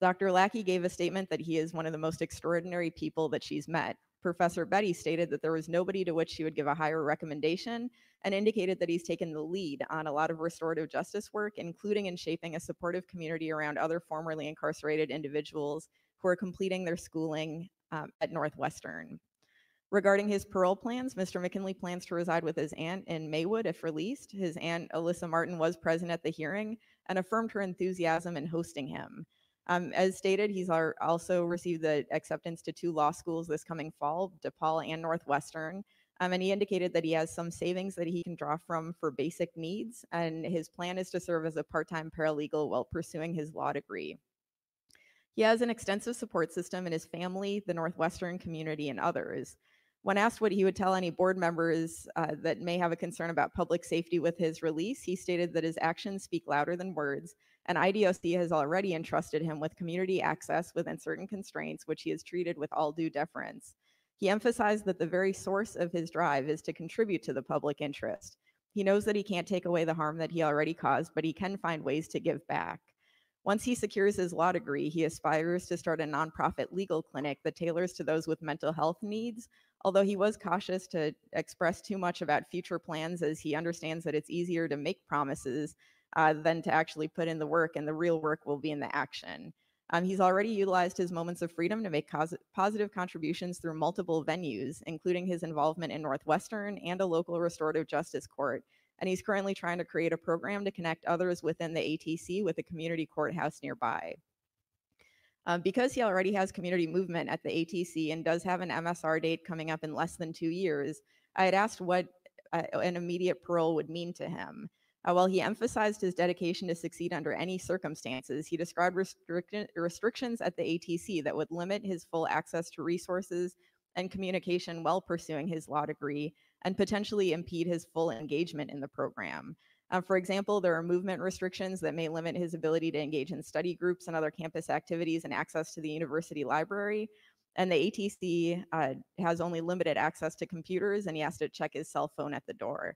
[SPEAKER 7] Dr. Lackey gave a statement that he is one of the most extraordinary people that she's met. Professor Bedi stated that there was nobody to which she would give a higher recommendation and indicated that he's taken the lead on a lot of restorative justice work, including in shaping a supportive community around other formerly incarcerated individuals who are completing their schooling um, at Northwestern. Regarding his parole plans, Mr. McKinley plans to reside with his aunt in Maywood if released. His aunt, Alyssa Martin, was present at the hearing and affirmed her enthusiasm in hosting him. Um, as stated, he's also received the acceptance to two law schools this coming fall, DePaul and Northwestern. Um, and he indicated that he has some savings that he can draw from for basic needs. And his plan is to serve as a part time paralegal while pursuing his law degree. He has an extensive support system in his family, the Northwestern community, and others. When asked what he would tell any board members uh, that may have a concern about public safety with his release, he stated that his actions speak louder than words, and IDOC has already entrusted him with community access within certain constraints, which he has treated with all due deference. He emphasized that the very source of his drive is to contribute to the public interest. He knows that he can't take away the harm that he already caused, but he can find ways to give back. Once he secures his law degree, he aspires to start a nonprofit legal clinic that tailors to those with mental health needs, although he was cautious to express too much about future plans as he understands that it's easier to make promises uh, than to actually put in the work, and the real work will be in the action. Um, he's already utilized his moments of freedom to make positive contributions through multiple venues, including his involvement in Northwestern and a local restorative justice court, and he's currently trying to create a program to connect others within the ATC with a community courthouse nearby. Um, because he already has community movement at the ATC and does have an MSR date coming up in less than two years, I had asked what uh, an immediate parole would mean to him. Uh, while he emphasized his dedication to succeed under any circumstances, he described restric- restrictions at the ATC that would limit his full access to resources and communication while pursuing his law degree and potentially impede his full engagement in the program. Uh, for example, there are movement restrictions that may limit his ability to engage in study groups and other campus activities and access to the university library. And the ATC uh, has only limited access to computers, and he has to check his cell phone at the door.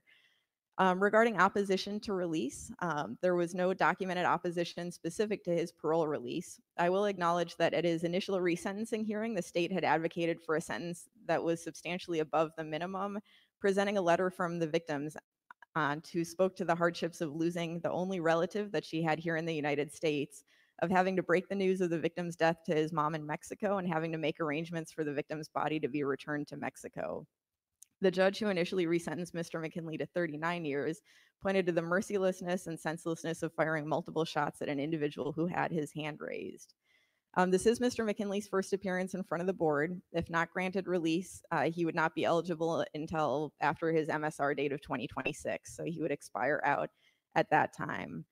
[SPEAKER 7] Um, regarding opposition to release, um, there was no documented opposition specific to his parole release. I will acknowledge that at his initial resentencing hearing, the state had advocated for a sentence that was substantially above the minimum, presenting a letter from the victims aunt who spoke to the hardships of losing the only relative that she had here in the United States, of having to break the news of the victim's death to his mom in Mexico, and having to make arrangements for the victim's body to be returned to Mexico. The judge who initially resentenced Mr. McKinley to 39 years pointed to the mercilessness and senselessness of firing multiple shots at an individual who had his hand raised. Um, this is Mr. McKinley's first appearance in front of the board. If not granted release, uh, he would not be eligible until after his MSR date of 2026. So he would expire out at that time.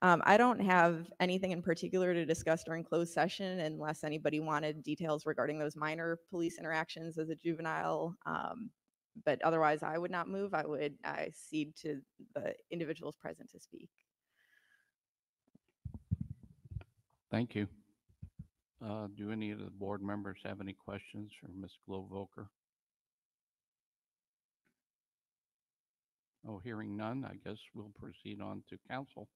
[SPEAKER 7] Um, I don't have anything in particular to discuss during closed session unless anybody wanted details regarding those minor police interactions as a juvenile. Um, but otherwise, I would not move. I would I cede to the individuals present to speak.
[SPEAKER 3] Thank you. Uh, Do any of the board members have any questions for Ms. Globokar? Oh, hearing none, I guess we'll proceed on to council.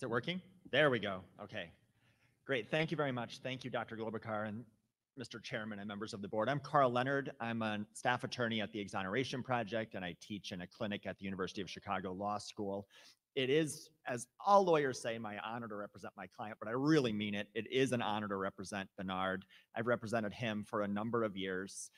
[SPEAKER 8] Is it working? There we go. Okay. Great. Thank you very much. Thank you, Dr. Globokar and Mr. Chairman and members of the board. I'm Carl Leonard. I'm a staff attorney at the Exoneration Project and I teach in a clinic at the University of Chicago Law School. It is, as all lawyers say, my honor to represent my client, but I really mean it. It is an honor to represent Benard. I've represented him for a number of years.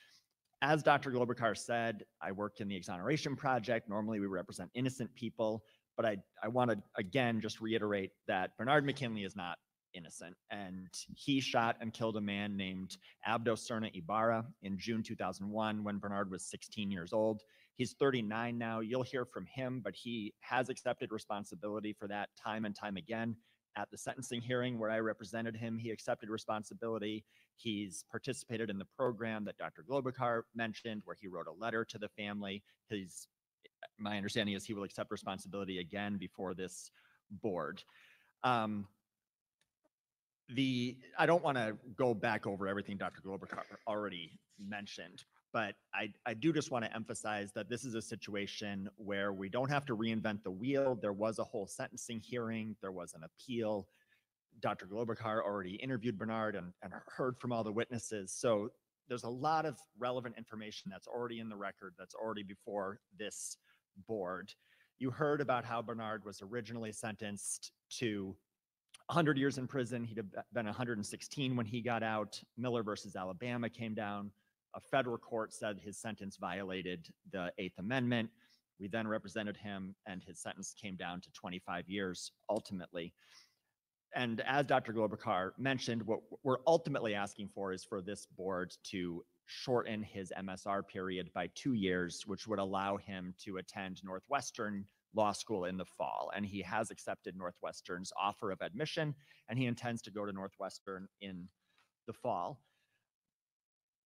[SPEAKER 8] As Dr. Globokar said, I work in the Exoneration Project. Normally, we represent innocent people, but I, I want to again just reiterate that Benard McKinley is not innocent. And he shot and killed a man named Abdo Serna Ibarra in June 2001 when Benard was 16 years old. He's 39 now. You'll hear from him, but he has accepted responsibility for that time and time again. At the sentencing hearing where I represented him, he accepted responsibility. He's participated in the program that Dr. Globokar mentioned, where he wrote a letter to the family. His, my understanding is he will accept responsibility again before this board. Um, the I don't want to go back over everything Dr. Globokar already mentioned, but I, I do just want to emphasize that this is a situation where we don't have to reinvent the wheel. There was a whole sentencing hearing, there was an appeal. Dr. Globokar already interviewed Benard and, and heard from all the witnesses. So there's a lot of relevant information that's already in the record, that's already before this board. You heard about how Benard was originally sentenced to 100 years in prison. He'd have been 116 when he got out. Miller versus Alabama came down. A federal court said his sentence violated the Eighth Amendment. We then represented him, and his sentence came down to 25 years ultimately. And as Dr. Globokar mentioned, what we're ultimately asking for is for this board to shorten his MSR period by two years, which would allow him to attend Northwestern law school in the fall. And he has accepted Northwestern's offer of admission, and he intends to go to Northwestern in the fall.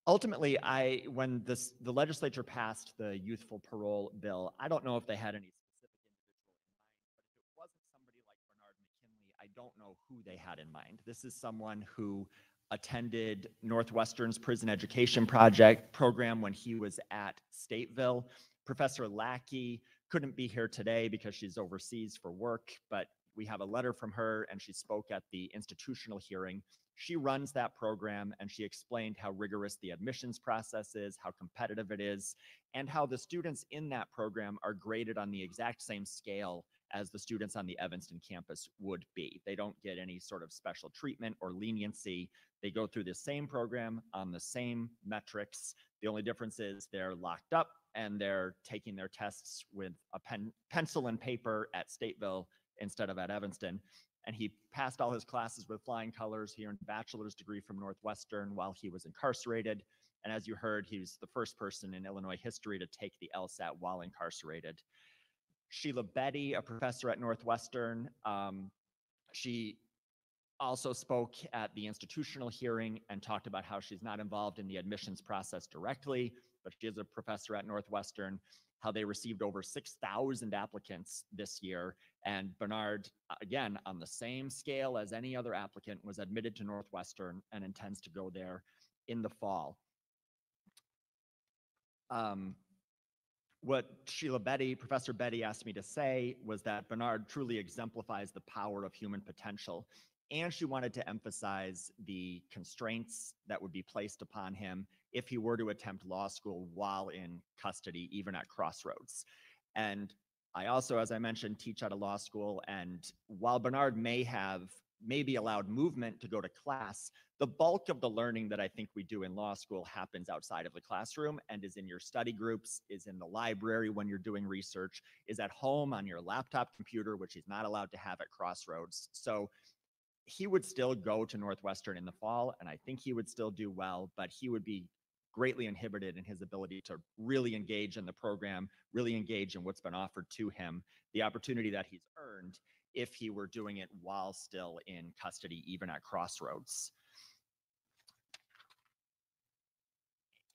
[SPEAKER 8] Ultimately, I when this the legislature passed the youthful parole bill, I don't know if they had any specific individual in mind, but if it wasn't somebody like Benard McKinley, I don't know who they had in mind. This is someone who attended Northwestern's prison education project program when he was at Stateville. Professor Lackey couldn't be here today because she's overseas for work, but we have a letter from her and she spoke at the institutional hearing. She runs that program and she explained how rigorous the admissions process is, how competitive it is, and how the students in that program are graded on the exact same scale as the students on the Evanston campus would be. They don't get any sort of special treatment or leniency. They go through the same program on the same metrics. The only difference is they're locked up and they're taking their tests with a pen, pencil and paper at Stateville instead of at Evanston. And he passed all his classes with flying colors. He earned a bachelor's degree from Northwestern while he was incarcerated. And as you heard, he was the first person in Illinois history to take the LSAT while incarcerated. Sheila Bedi, a professor at Northwestern, um, she also spoke at the institutional hearing and talked about how she's not involved in the admissions process directly, but she is a professor at Northwestern. how they received over 6,000 applicants this year. And Benard, again, on the same scale as any other applicant, was admitted to Northwestern and intends to go there in the fall. Um, what Sheila Bedi, Professor Bedi asked me to say was that Benard truly exemplifies the power of human potential. And she wanted to emphasize the constraints that would be placed upon him if he were to attempt law school while in custody, even at Crossroads. And I also, as I mentioned, teach at a law school. And while Bernard may have maybe allowed movement to go to class, the bulk of the learning that I think we do in law school happens outside of the classroom and is in your study groups, is in the library when you're doing research, is at home on your laptop computer, which he's not allowed to have at Crossroads. So he would still go to Northwestern in the fall, and I think he would still do well, but he would be greatly inhibited in his ability to really engage in the program, really engage in what's been offered to him, the opportunity that he's earned if he were doing it while still in custody, even at Crossroads.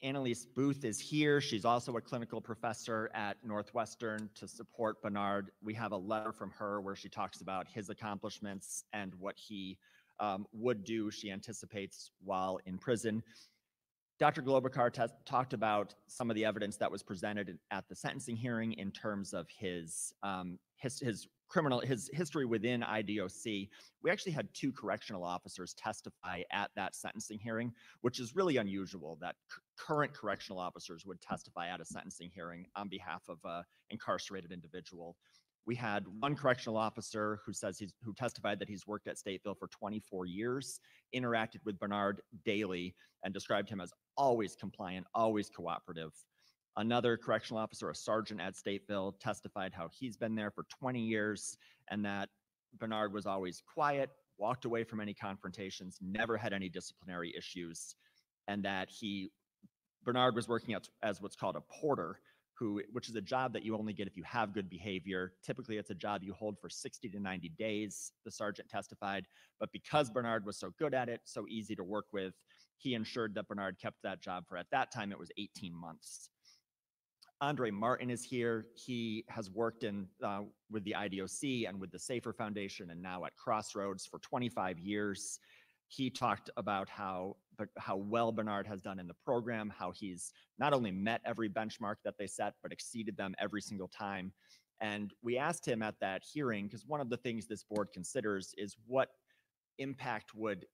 [SPEAKER 8] Annalise Buth is here. She's also a clinical professor at Northwestern to support Benard. We have a letter from her where she talks about his accomplishments and what he um, would do, she anticipates, while in prison. Dr. Globokar talked about some of the evidence that was presented at the sentencing hearing in terms of his, um, his, his criminal, his history within IDOC. We actually had two correctional officers testify at that sentencing hearing, which is really unusual that current correctional officers would testify at a sentencing hearing on behalf of a incarcerated individual. We had one correctional officer who says he's, who testified that he's worked at Stateville for 24 years, interacted with Benard daily, and described him as always compliant, always cooperative. Another correctional officer, a sergeant at Stateville, testified how he's been there for 20 years and that Benard was always quiet, walked away from any confrontations, never had any disciplinary issues, and that he, Benard was working as, as what's called a porter, who, which is a job that you only get if you have good behavior. Typically, it's a job you hold for 60 to 90 days, the sergeant testified. But because Benard was so good at it, so easy to work with, he ensured that Benard kept that job for, at that time, it was 18 months. Andre Martin is here. He has worked in uh, with the IDOC and with the Safer Foundation and now at Crossroads for 25 years. He talked about how how well Benard has done in the program, how he's not only met every benchmark that they set, but exceeded them every single time. And we asked him at that hearing, because one of the things this board considers is what impact would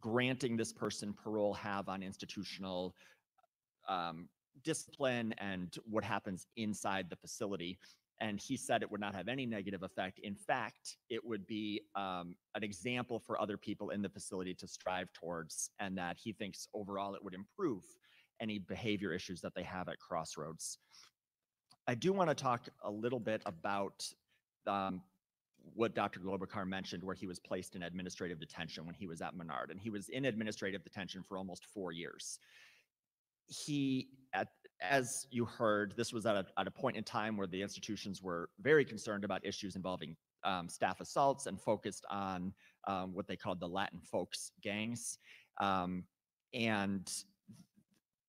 [SPEAKER 8] granting this person parole have on institutional um, discipline and what happens inside the facility. And he said it would not have any negative effect. In fact, it would be um, an example for other people in the facility to strive towards, and that he thinks overall it would improve any behavior issues that they have at Crossroads. I do want to talk a little bit about um, what Dr. Globokar mentioned, where he was placed in administrative detention when he was at Menard, and he was in administrative detention for almost four years he at as you heard this was at a, at a point in time where the institutions were very concerned about issues involving um, staff assaults and focused on um, what they called the latin folks gangs. Um, and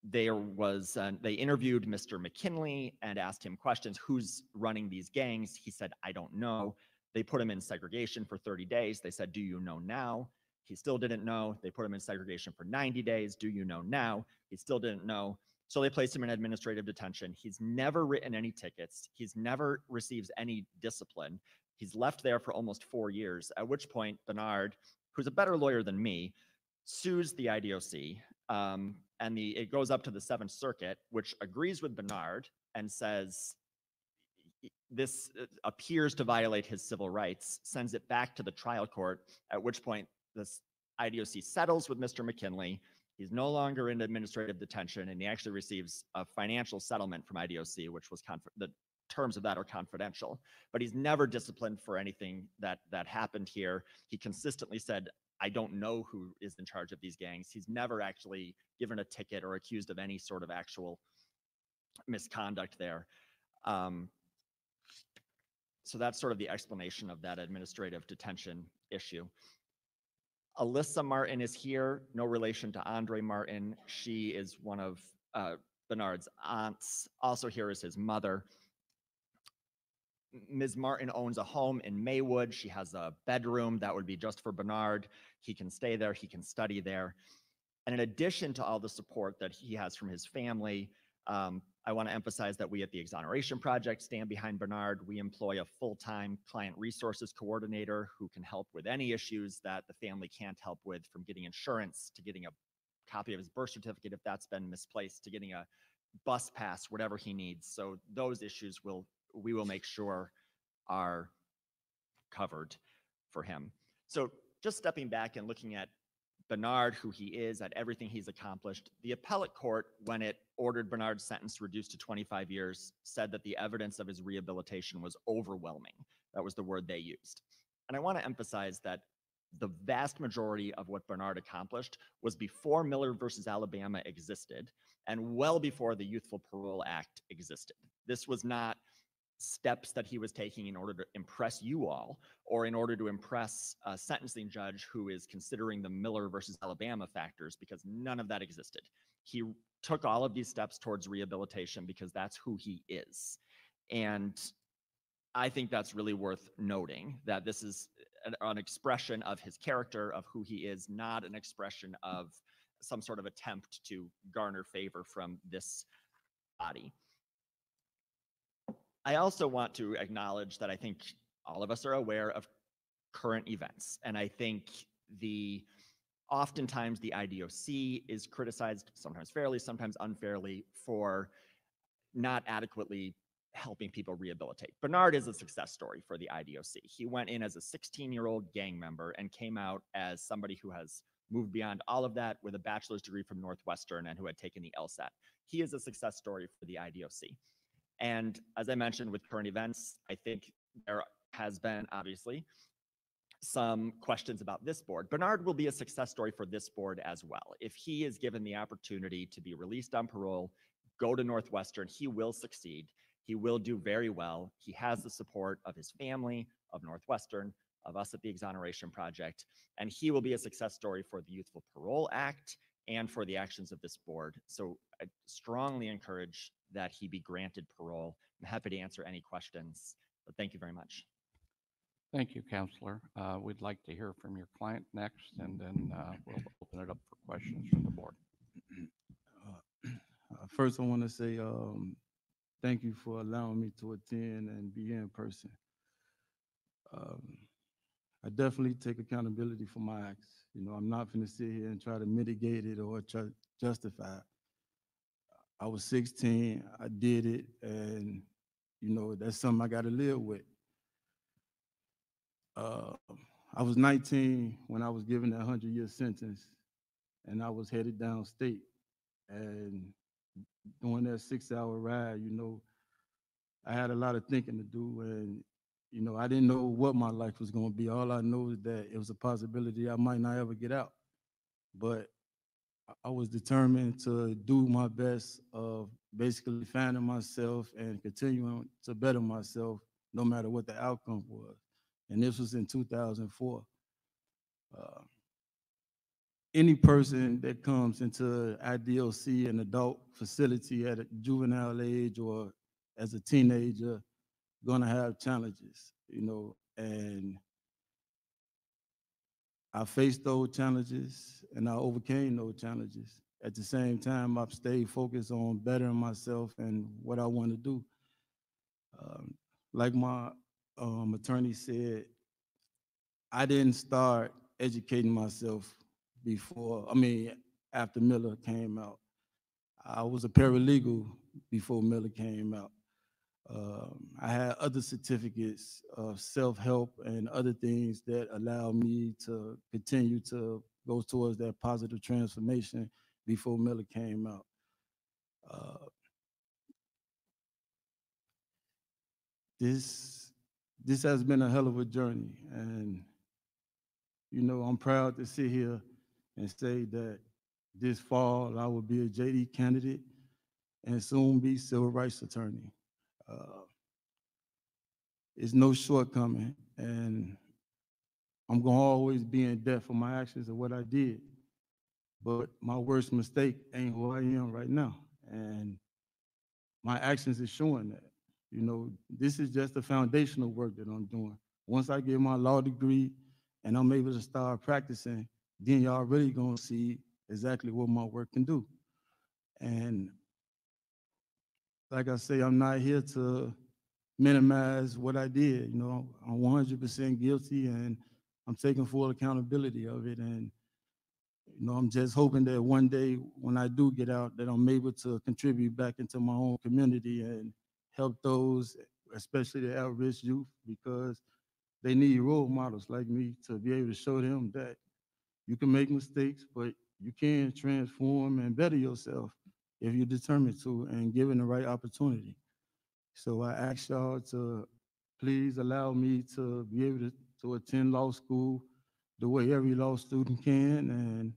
[SPEAKER 8] there was they interviewed mr mckinley and asked him questions who's running these gangs? He said i don't know. They put him in segregation for 30 days. They said do you know now he still didn't know. They put him in segregation for 90 days. Do you know now? He still didn't know. So they placed him in administrative detention. He's never written any tickets. He's never receives any discipline. He's left there for almost four years, at which point Benard, who's a better lawyer than me, sues the IDOC. Um, and the it goes up to the Seventh Circuit, which agrees with Benard and says this uh, appears to violate his civil rights, sends it back to the trial court, at which point this IDOC settles with Mr. McKinley. He's no longer in administrative detention, and he actually receives a financial settlement from IDOC, which was conf- the terms of that are confidential. But he's never disciplined for anything that that happened here. He consistently said, "I don't know who is in charge of these gangs." He's never actually given a ticket or accused of any sort of actual misconduct there. Um, so that's sort of the explanation of that administrative detention issue. Alyssa Martin is here, no relation to Andre Martin. She is one of uh, Benard's aunts. Also here is his mother. Ms. Martin owns a home in Maywood. She has a bedroom that would be just for Benard. He can stay there, he can study there. And in addition to all the support that he has from his family, um, I want to emphasize that we at the Exoneration Project stand behind Benard. We employ a full-time client resources coordinator who can help with any issues that the family can't help with, from getting insurance to getting a copy of his birth certificate if that's been misplaced, to getting a bus pass, whatever he needs. So those issues will, we will make sure are covered for him. So just stepping back and looking at Benard, who he is, at everything he's accomplished, the appellate court, when it ordered Benard's sentence reduced to 25 years, said that the evidence of his rehabilitation was overwhelming. That was the word they used. And I want to emphasize that the vast majority of what Benard accomplished was before Miller versus Alabama existed and well before the Youthful Parole Act existed. This was not steps that he was taking in order to impress you all or in order to impress a sentencing judge who is considering the Miller versus Alabama factors because none of that existed. He took all of these steps towards rehabilitation because that's who he is. And I think that's really worth noting that this is an, an expression of his character, of who he is, not an expression of some sort of attempt to garner favor from this body. I also want to acknowledge that I think all of us are aware of current events. And I think the oftentimes the IDOC is criticized, sometimes fairly, sometimes unfairly, for not adequately helping people rehabilitate. Benard is a success story for the IDOC. He went in as a 16 year old gang member and came out as somebody who has moved beyond all of that with a bachelor's degree from Northwestern and who had taken the LSAT. He is a success story for the IDOC. And as I mentioned with current events, I think there has been obviously some questions about this board. Benard will be a success story for this board as well. If he is given the opportunity to be released on parole, go to Northwestern, he will succeed. He will do very well. He has the support of his family, of Northwestern, of us at the Exoneration Project, and he will be a success story for the Youthful Parole Act and for the actions of this board. So I strongly encourage that he be granted parole. I'm happy to answer any questions, but thank you very much.
[SPEAKER 3] Thank you, Counselor. Uh, We'd like to hear from your client next, and then uh, we'll open it up for questions from the board.
[SPEAKER 9] Uh, First, I want to say, um, thank you for allowing me to attend and be in person. Um, I definitely take accountability for my acts. You know, I'm not gonna sit here and try to mitigate it or try justify. it. I was sixteen, I did it, and, you know, that's something I gotta live with. Uh, I was nineteen when I was given that hundred-year sentence, and I was headed downstate. And during that six-hour ride, you know, I had a lot of thinking to do, and you know, I didn't know what my life was going to be. All I know is that it was a possibility I might not ever get out. But I- was determined to do my best of basically finding myself and continuing to better myself, no matter what the outcome was. And this was in 2004. Uh, any person that comes into IDOC, an adult facility at a juvenile age or as a teenager, gonna have challenges, you know, and I faced those challenges and I overcame those challenges. At the same time, I've stayed focused on bettering myself and what I want to do. Um, Like my um, attorney said, I didn't start educating myself before, I mean, after Miller came out. I was a paralegal before Miller came out. Um, I had other certificates of self-help and other things that allow me to continue to go towards that positive transformation before Miller came out. Uh, This, this has been a hell of a journey and, you know, I'm proud to sit here and say that this fall I will be a JD candidate and soon be civil rights attorney. Uh, It's no shortcoming, and I'm gonna always be in debt for my actions and what I did. But my worst mistake ain't who I am right now, and my actions is showing that. You know, this is just the foundational work that I'm doing. Once I get my law degree and I'm able to start practicing, then y'all really gonna see exactly what my work can do. And like I say, I'm not here to minimize what I did, you know, I'm one hundred percent guilty and I'm taking full accountability of it. And, you know, I'm just hoping that one day when I do get out, that I'm able to contribute back into my own community and help those, especially the at-risk youth, because they need role models like me to be able to show them that you can make mistakes, but you can transform and better yourself if you're determined to and given the right opportunity. So I ask y'all to please allow me to be able to, to attend law school the way every law student can and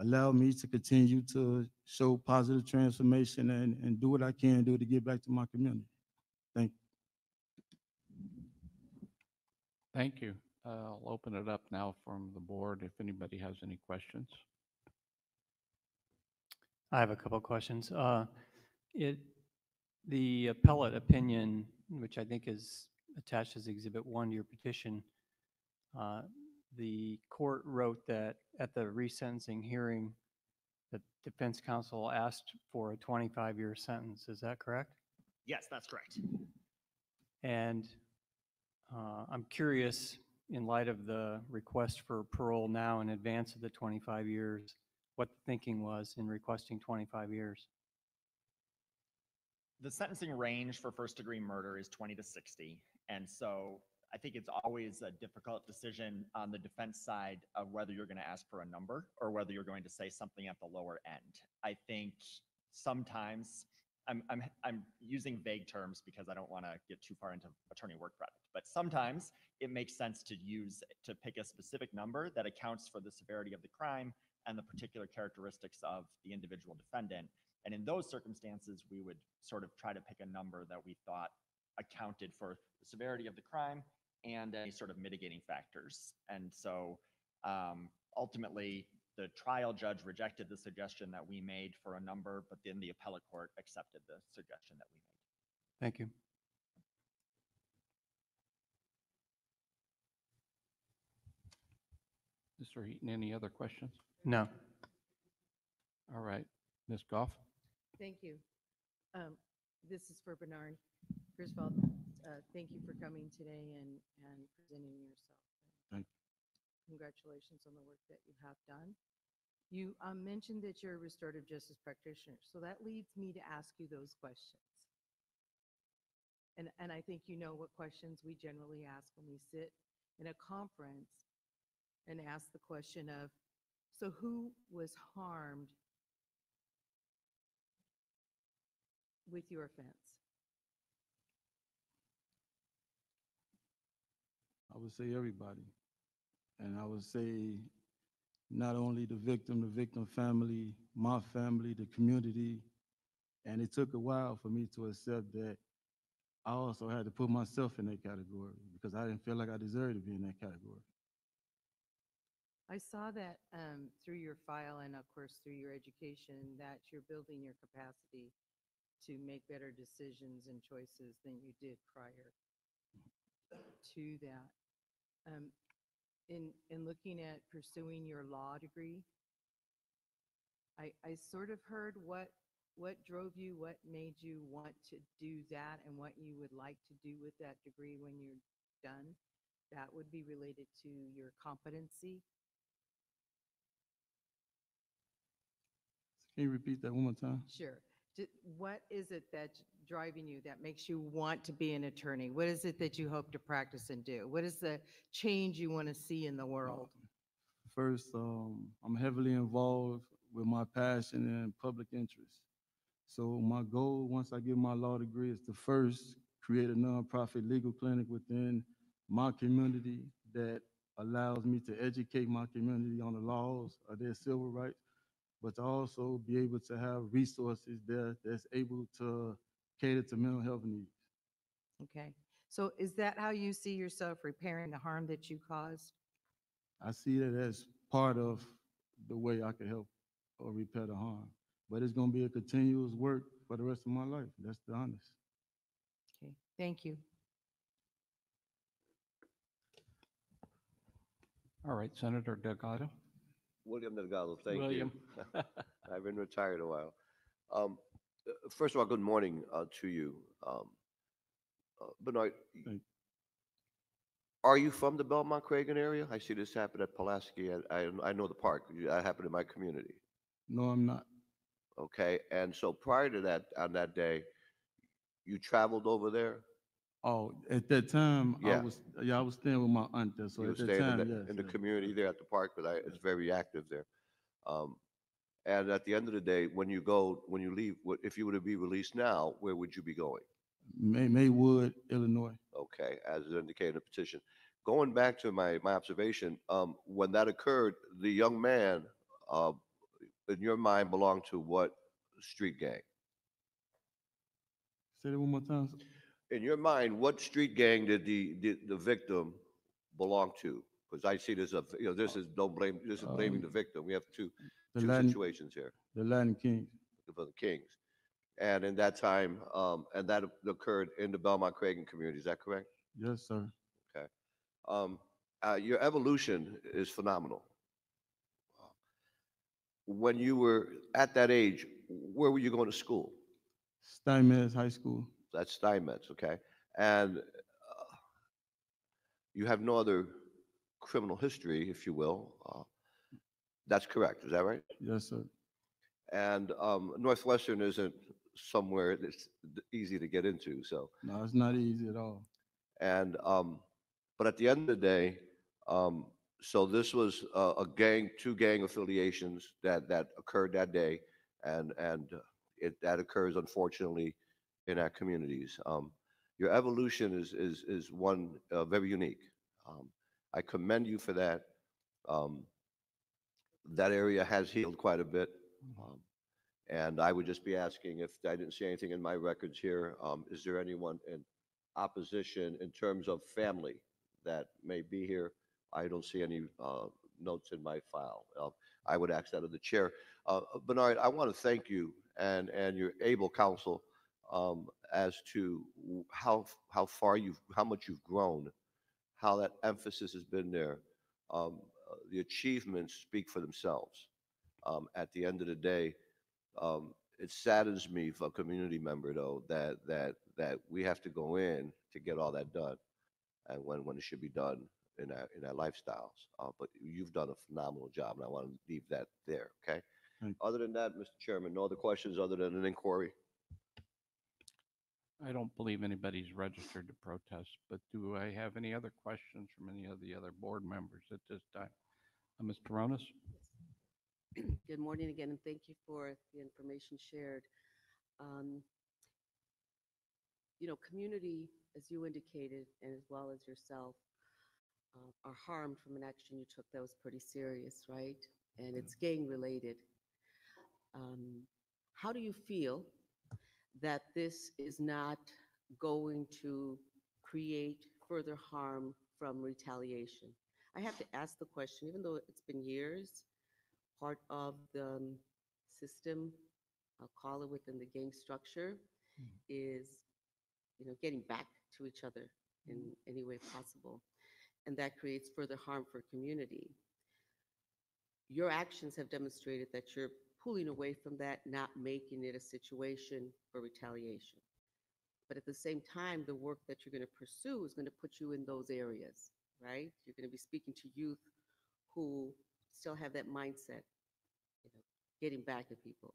[SPEAKER 9] allow me to continue to show positive transformation and, and do what I can do to give back to my community. Thank you.
[SPEAKER 3] Thank you. Uh, I'll open it up now from the board if anybody has any questions.
[SPEAKER 10] I have a couple of questions. Uh, It, the appellate opinion, which I think is attached as Exhibit 1 to your petition, uh, the court wrote that at the resentencing hearing, the defense counsel asked for a 25-year sentence. Is that correct?
[SPEAKER 8] Yes, that's correct.
[SPEAKER 10] And uh, I'm curious, in light of the request for parole now in advance of the 25 years, what the thinking was in requesting 25 years.
[SPEAKER 8] The sentencing range for first degree murder is 20 to 60. And so I think it's always a difficult decision on the defense side of whether you're going to ask for a number or whether you're going to say something at the lower end. I think sometimes I'm, I'm, I'm using vague terms because I don't want to get too far into attorney work product, but sometimes it makes sense to use, to pick a specific number that accounts for the severity of the crime and the particular characteristics of the individual defendant. And in those circumstances, we would sort of try to pick a number that we thought accounted for the severity of the crime and any sort of mitigating factors. And so um, ultimately, the trial judge rejected the suggestion that we made for a number, but then the appellate court accepted the suggestion that we made.
[SPEAKER 10] Thank you.
[SPEAKER 3] Mr. Heaton, any other questions?
[SPEAKER 10] No.
[SPEAKER 3] All right. Ms. Goff?
[SPEAKER 11] Thank you. Um, This is for Benard. First of all, uh, thank you for coming today and, and presenting yourself.
[SPEAKER 9] Thank you.
[SPEAKER 11] Congratulations on the work that you have done. You um, mentioned that you're a restorative justice practitioner, so that leads me to ask you those questions. And, and I think you know what questions we generally ask when we sit in a conference and ask the question of, so who was harmed with your offense?
[SPEAKER 9] I would say everybody. And I would say not only the victim, the victim family, my family, the community. And it took a while for me to accept that I also had to put myself in that category because I didn't feel like I deserved to be in that category.
[SPEAKER 11] I saw that um, through your file and of course through your education that you're building your capacity to make better decisions and choices than you did prior to that. Um, In, in looking at pursuing your law degree, I, I sort of heard what, what drove you, what made you want to do that and what you would like to do with that degree when you're done. That would be related to your competency
[SPEAKER 9] Can you repeat that one more time?
[SPEAKER 11] Sure. Ju- What is it that's driving you that makes you want to be an attorney? What is it that you hope to practice and do? What is the change you want to see in the world?
[SPEAKER 9] First, um, I'm heavily involved with my passion and public interest. So my goal, once I get my law degree, is to first create a nonprofit legal clinic within my community that allows me to educate my community on the laws of their civil rights, but to also be able to have resources there that's able to cater to mental health needs.
[SPEAKER 11] Okay. So is that how you see yourself repairing the harm that you caused?
[SPEAKER 9] I see that as part of the way I can help or repair the harm. But it's gonna be a continuous work for the rest of my life. That's the honest.
[SPEAKER 11] Okay, thank you.
[SPEAKER 3] All right, Senator Delgado.
[SPEAKER 12] William Delgado, thank you.
[SPEAKER 3] William.
[SPEAKER 12] I've been retired a while. Um, uh, First of all, good morning uh, to you. Um, uh, Benoit, y- are you from the Belmont Cragin area? I see this happen at Pulaski. I, I- I know the park. You- That happened in my community.
[SPEAKER 9] No, I'm not.
[SPEAKER 12] Okay, and so prior to that, on that day, you traveled over there?
[SPEAKER 9] Oh, at that time, I
[SPEAKER 12] Yeah.
[SPEAKER 9] was, yeah, I was staying with my aunt there, so
[SPEAKER 12] You were
[SPEAKER 9] at that
[SPEAKER 12] staying in
[SPEAKER 9] time,
[SPEAKER 12] the,
[SPEAKER 9] yes.
[SPEAKER 12] in the
[SPEAKER 9] yes.
[SPEAKER 12] community there at the park, but I, it's very active there. Um, And at the end of the day, when you go, when you leave, what- if you were to be released now, where would you be going?
[SPEAKER 9] May, Maywood, Illinois.
[SPEAKER 12] Okay, as indicated in the petition. Going back to my, my observation, um, when that occurred, the young man, uh, in your mind belonged to what street gang?
[SPEAKER 9] Say that one more time. sir.
[SPEAKER 12] In your mind, what street gang did the, did the victim belong to? Because I see this, as, you know, this is, don't blame, this is blaming the
[SPEAKER 9] Um,
[SPEAKER 12] victim. We have two,
[SPEAKER 9] The
[SPEAKER 12] two
[SPEAKER 9] Latin,
[SPEAKER 12] situations here
[SPEAKER 9] the Latin King.
[SPEAKER 12] for the Kings. And in that time, um, and that occurred in the Belmont Cragin community, is that correct?
[SPEAKER 9] Yes, sir.
[SPEAKER 12] Um, uh, your evolution is phenomenal. When you were at that age, where were you going to school?
[SPEAKER 9] Steinmetz High School.
[SPEAKER 12] That's Steinmetz, okay? And uh, you have no other criminal history, if you will. Uh, That's correct, is that right?
[SPEAKER 9] Yes, sir.
[SPEAKER 12] And um, Northwestern isn't somewhere that's easy to get into, so.
[SPEAKER 9] No, it's not easy at all.
[SPEAKER 12] And, um, but at the end of the day, um, so this was a, a gang, two gang affiliations that, that occurred that day. And, and uh, it, that occurs unfortunately in our communities. Um, your evolution is, is, is one, uh, very unique. Um, I commend you for that. Um, that area has healed quite a bit. Um, and I would just be asking if I didn't see anything in my records here, um, is there anyone in opposition in terms of family that may be here. I don't see any uh, notes in my file. Uh, I would ask that of the chair. Uh, Benard, I want to thank you and, and your able counsel um, as to how, how far you've, how much you've grown, how that emphasis has been there. Um, uh, The achievements speak for themselves. Um, At the end of the day, um, it saddens me for a community member though, that, that, that we have to go in to get all that done. And when, when it should be done in our, in our lifestyles. Uh, but you've done a phenomenal job and I want to leave that there, okay? Other than that, Mr. Chairman, no other questions other than an inquiry?
[SPEAKER 3] I don't believe anybody's registered to protest, but do I have any other questions from any of the other board members at this time? Uh, Ms.
[SPEAKER 13] Good morning again, and thank you for the information shared. Um, You know, community, as you indicated, and as well as yourself, uh, are harmed from an action you took that was pretty serious, right? And it's gang-related. Um, How do you feel that this is not going to create further harm from retaliation? I have to ask the question, even though it's been years, part of the um, system, I'll call it within the gang structure, is, you know, getting back to each other in any way possible. And that creates further harm for community. Your actions have demonstrated that you're pulling away from that, not making it a situation for retaliation. But at the same time, the work that you're going to pursue is going to put you in those areas, right? You're going to be speaking to youth who still have that mindset, you know, getting back at people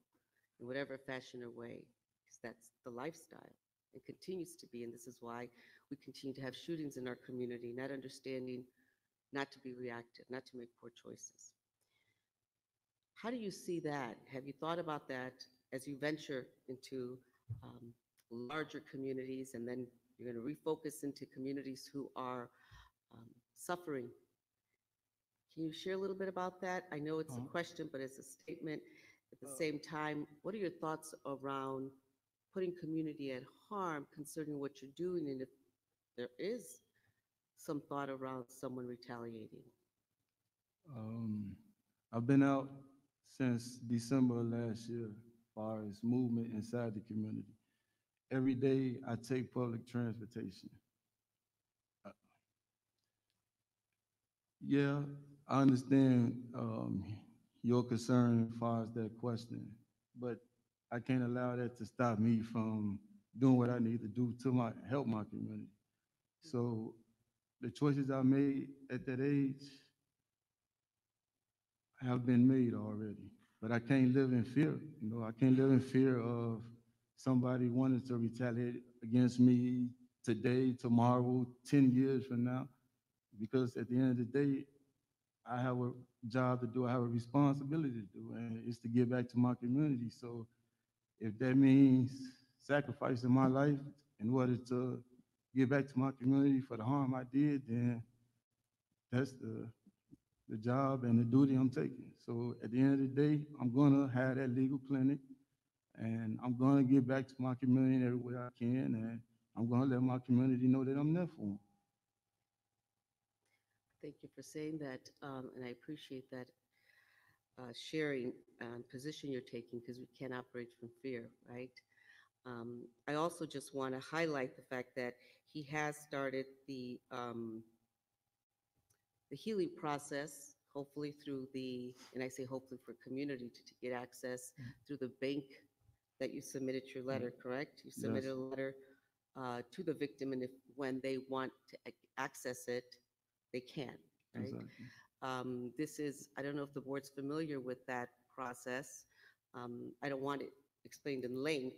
[SPEAKER 13] in whatever fashion or way, because that's the lifestyle. It continues to be, and this is why we continue to have shootings in our community, not understanding not to be reactive, not to make poor choices. How do you see that? Have you thought about that as you venture into um, larger communities and then you're going to refocus into communities who are um, suffering? Can you share a little bit about that? I know it's a
[SPEAKER 9] Uh-huh.
[SPEAKER 13] question, but it's a statement. At the same time, what are your thoughts around putting community at harm concerning what you're doing and if there is some thought around someone retaliating?
[SPEAKER 9] Um, I've been out since December last year far as movement inside the community. Every day I take public transportation. Uh, Yeah, I understand, um, your concern as far as that question, but I can't allow that to stop me from doing what I need to do to my, help my community. So the choices I made at that age have been made already, but I can't live in fear, you know, I can't live in fear of somebody wanting to retaliate against me today, tomorrow, ten years from now. Because at the end of the day, I have a job to do, I have a responsibility to do, and it's to give back to my community. So if that means sacrificing my life in order to give back to my community for the harm I did, then that's the, the job and the duty I'm taking. So at the end of the day, I'm gonna have that legal clinic, and I'm gonna give back to my community every way I can, and I'm gonna let my community know that I'm there for them.
[SPEAKER 13] Thank you for saying that, um, and I appreciate that uh, sharing and position you're taking because we can't operate from fear, right? Um, I also just want to highlight the fact that he has started the um, the healing process, hopefully through the, and I say hopefully for community to, to get access through the bank that you submitted your letter, correct? You submitted a letter uh, to the victim, and if when they want to ac- access it, they can, right?
[SPEAKER 9] Exactly.
[SPEAKER 13] Um, This is, I don't know if the board's familiar with that process. Um, I don't want it explained in length,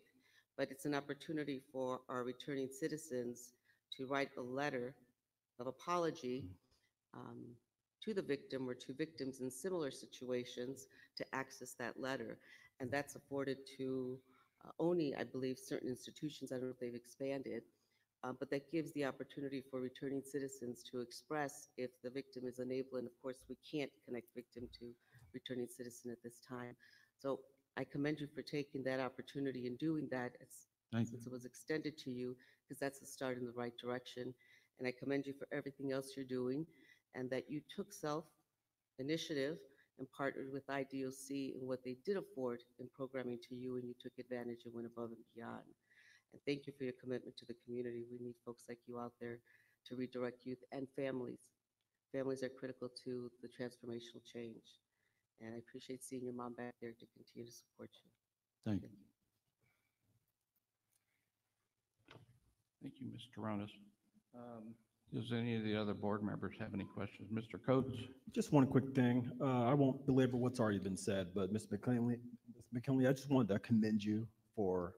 [SPEAKER 13] but it's an opportunity for our returning citizens to write a letter of apology um, to the victim or to victims in similar situations to access that letter. And that's afforded to uh, only, I believe, certain institutions. I don't know if they've expanded. Uh, But that gives the opportunity for returning citizens to express if the victim is unable, and of course, we can't connect victim to returning citizen at this time. So I commend you for taking that opportunity and doing that since it was extended to you, because that's a start in the right direction. And I commend you for everything else you're doing, and that you took self-initiative and partnered with IDOC in what they did afford in programming to you, and you took advantage and went above and beyond. And thank you for your commitment to the community. We need folks like you out there to redirect youth and families. Families are critical to the transformational change. And I appreciate seeing your mom back there to continue to support you.
[SPEAKER 9] Thank you.
[SPEAKER 3] Thank you, Mr. Taronis. Um, Does any of the other board members have any questions? Mr. Coates?
[SPEAKER 14] Just one quick thing. Uh, I won't belabor what's already been said, but Ms. McKinley, Ms. McKinley, I just wanted to commend you for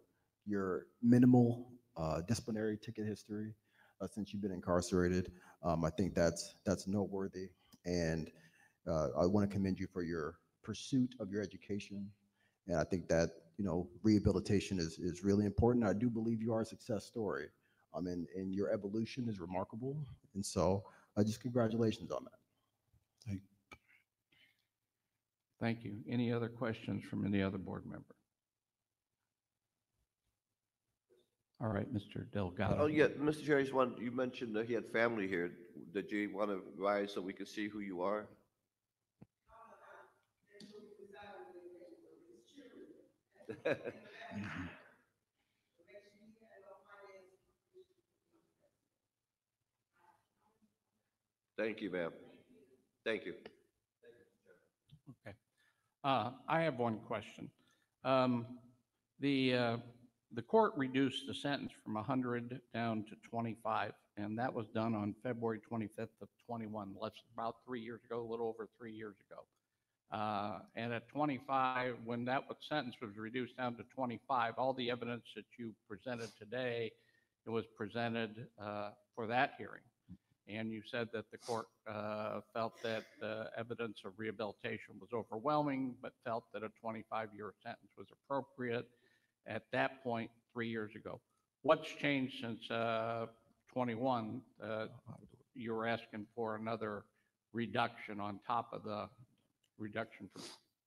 [SPEAKER 14] your minimal uh, disciplinary ticket history uh, since you've been incarcerated. Um, I think that's, that's noteworthy. And uh, I want to commend you for your pursuit of your education. And I think that, you know, rehabilitation is, is really important. I do believe you are a success story. Um, and, and your evolution is remarkable. And so uh, just congratulations on that.
[SPEAKER 3] Thank you. Thank you. Any other questions from any other board member? All right, Mr. Delgado.
[SPEAKER 12] Oh, yeah, Mr. Chair, I just want, you mentioned that he had family here. Did you want to rise so we can see who you are? Thank you, ma'am. Thank you.
[SPEAKER 3] Okay. Uh, I have one question. Um, The, uh, the court reduced the sentence from 100 down to 25, and that was done on February 25th of 21, less, about three years ago, a little over three years ago. Uh, And at 25, when that was- sentence was reduced down to 25, all the evidence that you presented today, it was presented uh, for that hearing. And you said that the court uh, felt that the evidence of rehabilitation was overwhelming, but felt that a 25-year sentence was appropriate at that point, three years ago. What's changed since uh, 21? Uh, You were asking for another reduction on top of the reduction from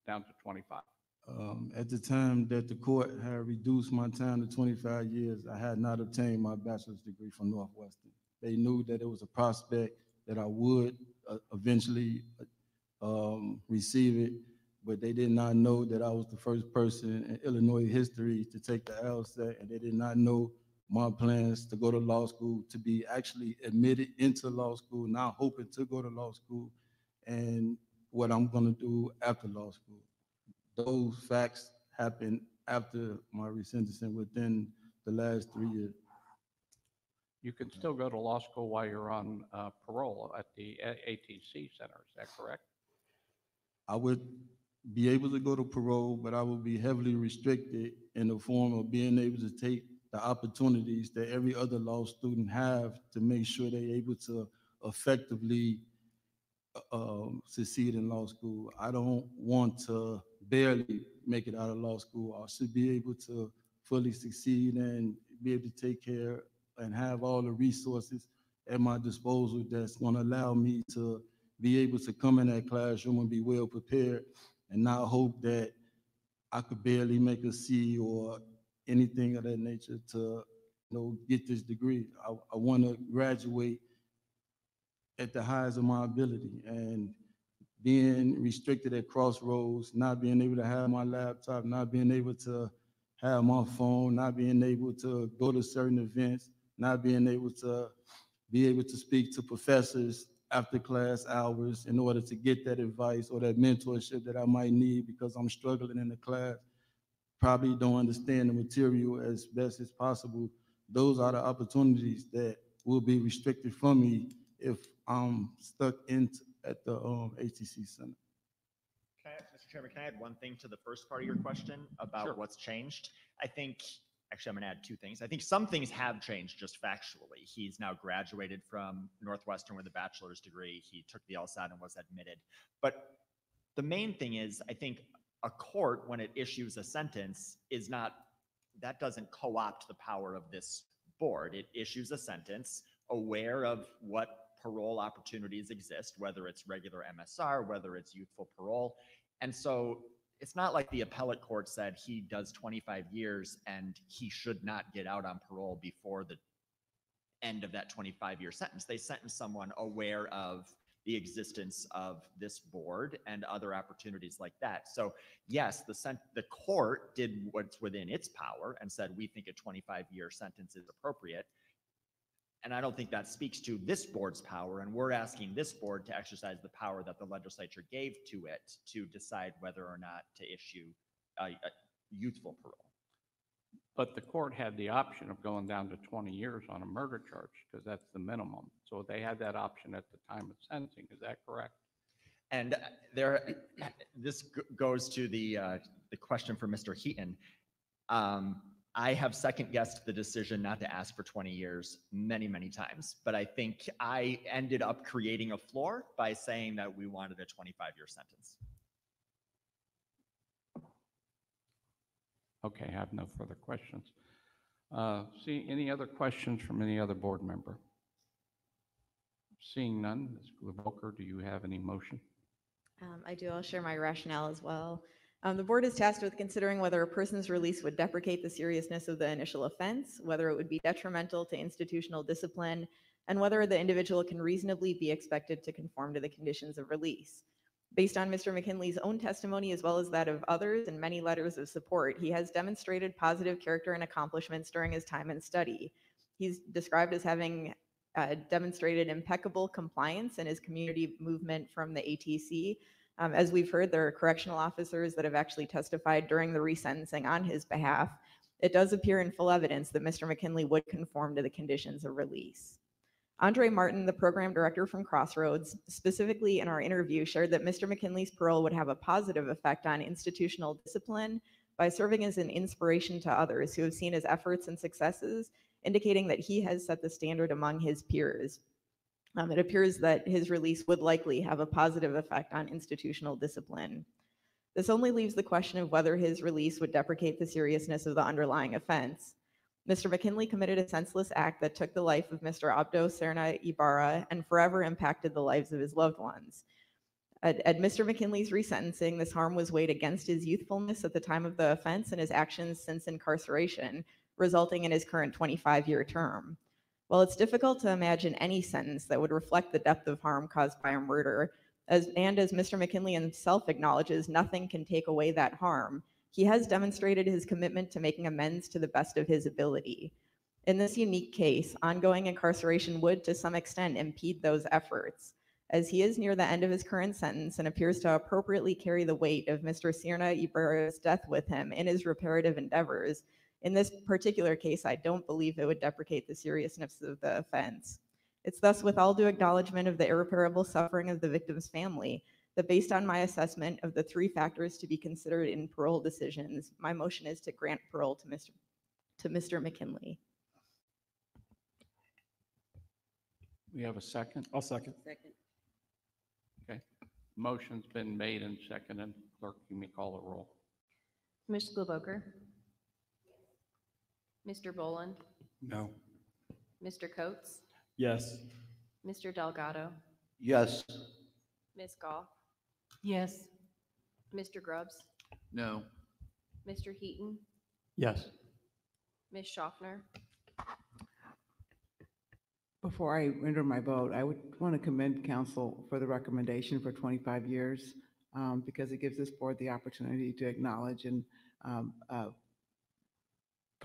[SPEAKER 3] down to 25.
[SPEAKER 9] Um, at the time that the court had reduced my time to twenty-five years, I had not obtained my bachelor's degree from Northwestern. They knew that it was a prospect that I would uh, eventually um, receive it. but they did not know that I was the first person in Illinois history to take the LSAT, and they did not know my plans to go to law school, to be actually admitted into law school, now hoping to go to law school, and what I'm gonna do after law school. Those facts happened after my resentencing within the last three years.
[SPEAKER 3] You can still go to law school while you're on uh, parole at the A- ATC Center, is that correct?
[SPEAKER 9] I would be able to go to parole, but I would be heavily restricted in the form of being able to take the opportunities that every other law student have to make sure they're able to effectively uh, um, succeed in law school. I don't want to barely make it out of law school. I should be able to fully succeed and be able to take care and have all the resources at my disposal that's going to allow me to be able to come in that classroom and be well prepared and not hope that I could barely make a C or anything of that nature to, you know, get this degree. I, I want to graduate at the highest of my ability and being restricted at crossroads, not being able to have my laptop, not being able to have my phone, not being able to go to certain events, not being able to be able to speak to professors after class hours in order to get that advice or that mentorship that I might need because I'm struggling in the class, probably don't understand the material as best as possible. Those are the opportunities that will be restricted from me if I'm stuck in at the um, ATC Center.
[SPEAKER 8] Can I, Mr. Chairman, can I add one thing to the first part of your question about what's changed? I think, actually, I'm going to add two things. I think some things have changed just factually. He's now graduated from Northwestern with a bachelor's degree. He took the LSAT and was admitted. But the main thing is, I think a court, when it issues a sentence, is not, that doesn't co-opt the power of this board. It issues a sentence aware of what parole opportunities exist, whether it's regular MSR, whether it's youthful parole. And so it's not like the appellate court said he does 25 years and he should not get out on parole before the end of that 25 year sentence. They sentence someone aware of the existence of this board and other opportunities like that. So yes, the the court did what's within its power and said, we think a 25 year sentence is appropriate. And I don't think that speaks to this board's power. And we're asking this board to exercise the power that the legislature gave to it to decide whether or not to issue a, a youthful parole.
[SPEAKER 3] But the court had the option of going down to 20 years on a murder charge because that's the minimum. So they had that option at the time of sentencing. Is that correct?
[SPEAKER 8] And there, this goes to the, uh, the question for Mr. Heaton. Um, I have second guessed the decision not to ask for 20 years many, many times, but I think I ended up creating a floor by saying that we wanted a 25 year sentence.
[SPEAKER 3] Okay, I have no further questions. Uh, See, any other questions from any other board member? Seeing none, Ms. Globokar, do you have any motion?
[SPEAKER 7] Um, I do. I'll share my rationale as well. Um, the board is tasked with considering whether a person's release would deprecate the seriousness of the initial offense, whether it would be detrimental to institutional discipline, and whether the individual can reasonably be expected to conform to the conditions of release. Based on Mr. McKinley's own testimony as well as that of others and many letters of support, he has demonstrated positive character and accomplishments during his time in study. He's described as having uh, demonstrated impeccable compliance in his community movement from the ATC. Um, as we've heard, there are correctional officers that have actually testified during the resentencing on his behalf. It does appear in full evidence that Mr. McKinley would conform to the conditions of release. Andre Martin, the program director from Crossroads, specifically in our interview, shared that Mr. McKinley's parole would have a positive effect on institutional discipline by serving as an inspiration to others who have seen his efforts and successes, indicating that he has set the standard among his peers. Um, it appears that his release would likely have a positive effect on institutional discipline. This only leaves the question of whether his release would deprecate the seriousness of the underlying offense. Mr. McKinley committed a senseless act that took the life of Mr. Abdo Serna Ibarra and forever impacted the lives of his loved ones. At, at Mr. McKinley's resentencing, this harm was weighed against his youthfulness at the time of the offense and his actions since incarceration, resulting in his current 25 year term. While it's difficult to imagine any sentence that would reflect the depth of harm caused by a murder, As, and as Mr. McKinley himself acknowledges, nothing can take away that harm. He has demonstrated his commitment to making amends to the best of his ability. In this unique case, ongoing incarceration would, to some extent, impede those efforts. As he is near the end of his current sentence and appears to appropriately carry the weight of Mr. Serna Ibarra's death with him in his reparative endeavors, in this particular case, I don't believe it would deprecate the seriousness of the offense. It's thus with all due acknowledgement of the irreparable suffering of the victim's family that based on my assessment of the three factors to be considered in parole decisions, my motion is to grant parole to Mr. to Mr. McKinley.
[SPEAKER 3] We have a second?
[SPEAKER 14] I'll second.
[SPEAKER 13] Second.
[SPEAKER 3] Okay. Motion's been made and seconded. Clerk, you may call the roll.
[SPEAKER 6] Ms. Globokar? Mr. Boland?
[SPEAKER 5] No.
[SPEAKER 6] Mr. Coates?
[SPEAKER 14] Yes.
[SPEAKER 6] Mr. Delgado?
[SPEAKER 12] Yes.
[SPEAKER 6] Ms. Goff?
[SPEAKER 1] Yes.
[SPEAKER 6] Mr. Grubbs?
[SPEAKER 3] No.
[SPEAKER 6] Mr. Heaton?
[SPEAKER 10] Yes.
[SPEAKER 6] Ms. Schaffner?
[SPEAKER 15] Before I render my vote, I would want to commend council for the recommendation for 25 years um, because it gives this board the opportunity to acknowledge and um, uh,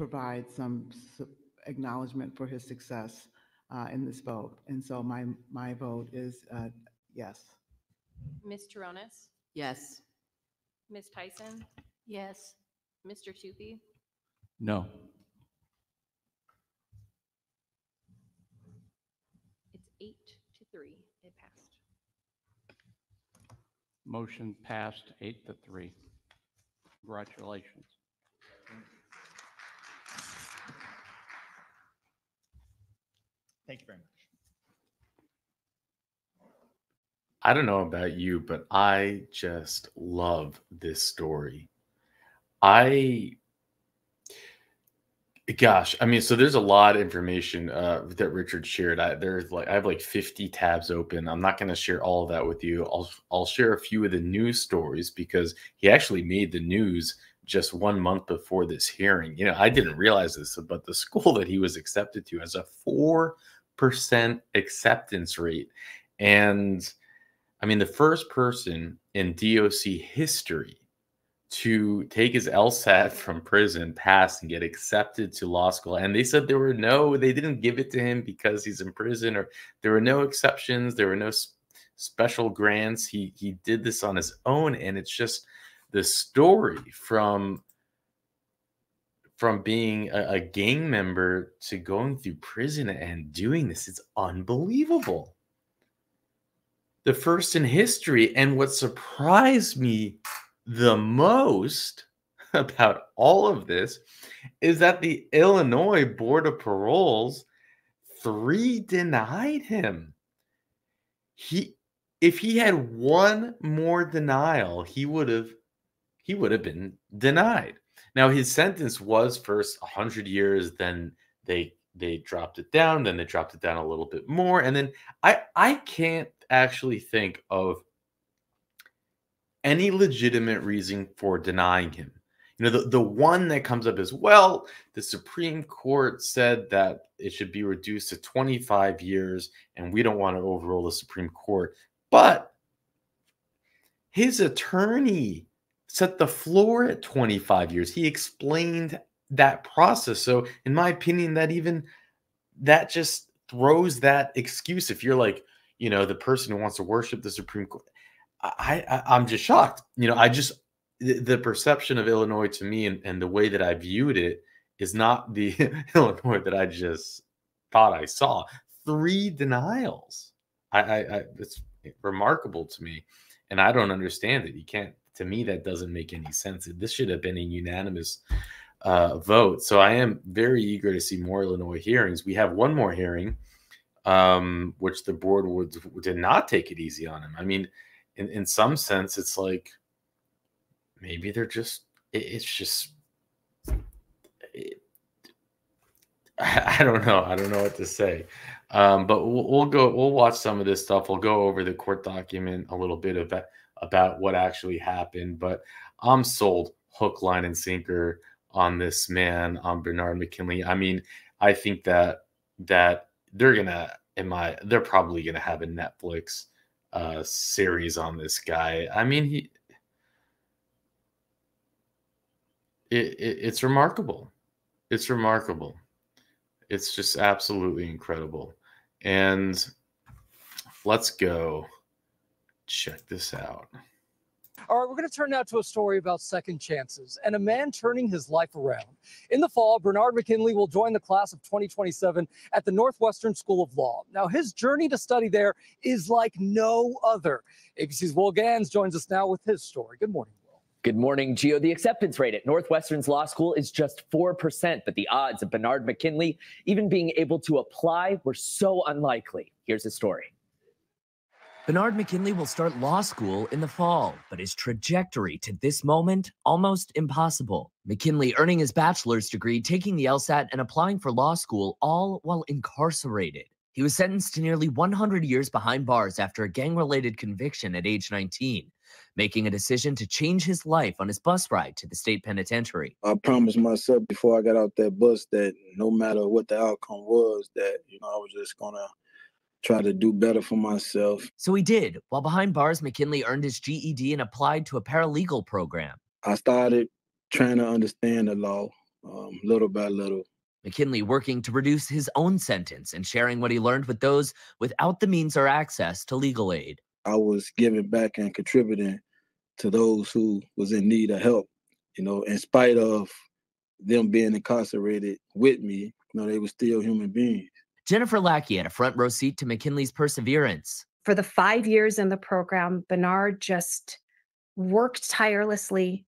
[SPEAKER 15] provide some s- acknowledgement for his success uh, in this vote. And so my, my vote is uh, yes.
[SPEAKER 6] Ms. Taronis?
[SPEAKER 13] Yes.
[SPEAKER 6] Ms. Tyson?
[SPEAKER 1] Yes.
[SPEAKER 6] Mr. Tupy?
[SPEAKER 3] No.
[SPEAKER 6] It's eight to three. It passed.
[SPEAKER 3] Motion passed eight to three. Congratulations.
[SPEAKER 8] Thank you very much.
[SPEAKER 2] I don't know about you, but I just love this story. I, gosh, I mean, so there's a lot of information uh, that Richard shared. I, there's like I have like 50 tabs open. I'm not going to share all of that with you. I'll I'll share a few of the news stories because he actually made the news just one month before this hearing. You know, I didn't realize this, but the school that he was accepted to has a four percent acceptance rate, and I mean, the first person in DOC history to take his LSAT from prison, pass, and get accepted to law school. And they said there were no, they didn't give it to him because he's in prison, or there were no exceptions, there were no s- special grants. He he did this on his own, and it's just the story from from being a, a gang member to going through prison and doing this. It's unbelievable the first in history. And what surprised me the most about all of this is that the Illinois Board of Paroles, three denied him. He if he had one more denial, he would have he would have been denied. Now his sentence was first 100 years, then they they dropped it down, then they dropped it down a little bit more, and then I I can't actually think of any legitimate reason for denying him. You know, the, the one that comes up is well, the Supreme Court said that it should be reduced to 25 years, and we don't want to overrule the Supreme Court. But his attorney set the floor at 25 years. He explained that process. So, in my opinion, that even that just throws that excuse. If you're like, you know, the person who wants to worship the Supreme Court, I, I I'm just shocked. You know, I just the, the perception of Illinois to me and, and the way that I viewed it is not the Illinois that I just thought I saw. Three denials. I, I, I it's remarkable to me, and I don't understand it. You can't. To me, that doesn't make any sense. This should have been a unanimous uh, vote. So I am very eager to see more Illinois hearings. We have one more hearing, um, which the board would did not take it easy on him. I mean, in in some sense, it's like maybe they're just. It, it's just. I, I don't know. I don't know what to say. Um, but we'll, we'll go. We'll watch some of this stuff. We'll go over the court document a little bit about about what actually happened. But I'm sold hook, line, and sinker on this man, on Bernard McKinley. I mean, I think that that they're gonna, in my, they're probably gonna have a Netflix uh, series on this guy. I mean, he it, it it's remarkable. It's remarkable. It's just absolutely incredible. And let's go check this out.
[SPEAKER 16] All right, we're going to turn now to a story about second chances and a man turning his life around. In the fall, Benard McKinley will join the class of 2027 at the Northwestern School of Law. Now, his journey to study there is like no other. ABC's Will Ganss joins us now with his story. Good morning. Will.
[SPEAKER 17] Good morning, Gio. The acceptance rate at Northwestern's law school is just 4%, but the odds of Benard McKinley even being able to apply were so unlikely. Here's his story. Benard McKinley will start law school in the fall, but his trajectory to this moment almost impossible. McKinley earning his bachelor's degree, taking the LSAT, and applying for law school, all while incarcerated. He was sentenced to nearly 100 years behind bars after a gang related conviction at age 19, making a decision to change his life on his bus ride to the state penitentiary.
[SPEAKER 18] I promised myself before I got out that bus that no matter what the outcome was, that you know I was just gonna try to do better for myself.
[SPEAKER 17] So he did. While behind bars, McKinley earned his GED and applied to a paralegal program.
[SPEAKER 18] I started trying to understand the law um, little by little.
[SPEAKER 17] McKinley working to reduce his own sentence and sharing what he learned with those without the means or access to legal aid.
[SPEAKER 18] I was giving back and contributing to those who was in need of help. You know, in spite of them being incarcerated with me, you know, they were still human beings.
[SPEAKER 17] Jennifer Lackey had a front row seat to McKinley's perseverance.
[SPEAKER 19] For the five years in the program, Benard just worked tirelessly.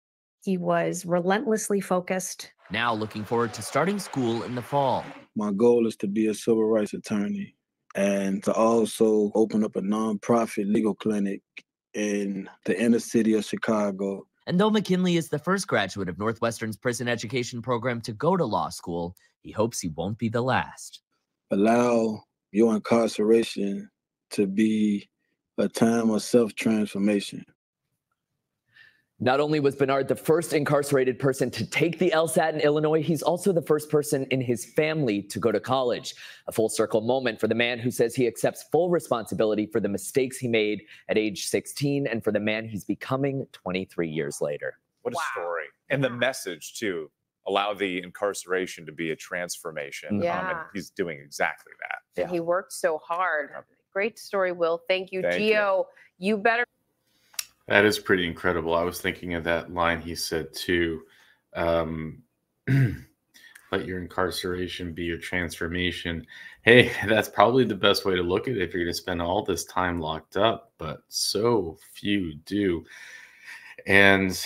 [SPEAKER 19] He was relentlessly focused.
[SPEAKER 17] Now looking forward to starting school in the fall.
[SPEAKER 18] My goal is to be a civil rights attorney and to also open up a nonprofit legal clinic in the inner city of Chicago.
[SPEAKER 17] And though McKinley is the first graduate of Northwestern's prison education program to go to law school, he hopes he won't be the last
[SPEAKER 18] allow your incarceration to be a time of self transformation.
[SPEAKER 17] Not only was Benard the first incarcerated person to take the LSAT in Illinois, he's also the first person in his family to go to college. A full circle moment for the man who says he accepts full responsibility for the mistakes he made at age 16 and for the man he's becoming 23 years later.
[SPEAKER 20] What a story. And the message, too allow the incarceration to be a transformation.
[SPEAKER 21] Yeah.
[SPEAKER 20] Um, and he's doing exactly that.
[SPEAKER 21] And he worked so hard. Great story, Will. Thank you.
[SPEAKER 20] Thank
[SPEAKER 21] Gio, you. you better.
[SPEAKER 2] That is pretty incredible. I was thinking of that line he said too. Um, let your incarceration be your transformation. Hey, that's probably the best way to look at it if you're going to spend all this time locked up, but so few do. And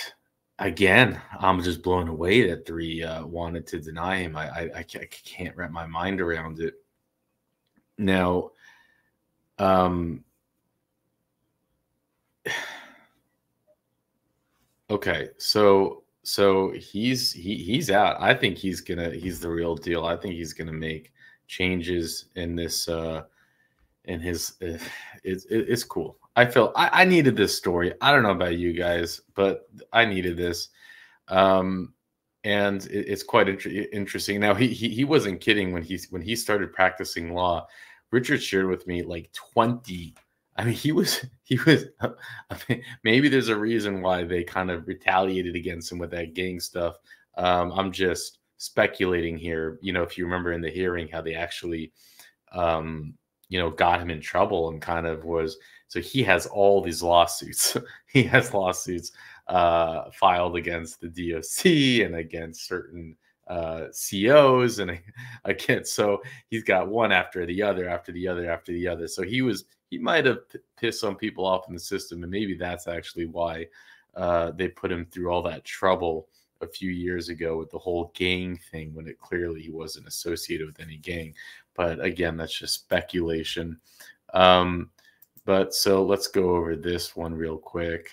[SPEAKER 2] again, I'm just blown away that three uh, wanted to deny him. I, I, I can't wrap my mind around it. Now, um, okay, so so he's he he's out. I think he's gonna he's the real deal. I think he's gonna make changes in this uh in his uh, it's it's cool. I felt I, I, needed this story. I don't know about you guys, but I needed this. Um, and it, it's quite inter- interesting. Now he, he he wasn't kidding when he when he started practicing law. Richard shared with me like twenty. I mean, he was he was. I mean, maybe there's a reason why they kind of retaliated against him with that gang stuff. Um, I'm just speculating here. You know, if you remember in the hearing how they actually, um, you know, got him in trouble and kind of was so he has all these lawsuits. he has lawsuits uh, filed against the DOC and against certain uh, COs and against. So he's got one after the other, after the other, after the other. So he was he might have pissed some people off in the system, and maybe that's actually why uh, they put him through all that trouble a few years ago with the whole gang thing when it clearly he wasn't associated with any gang. But again, that's just speculation. Um, but so let's go over this one real quick.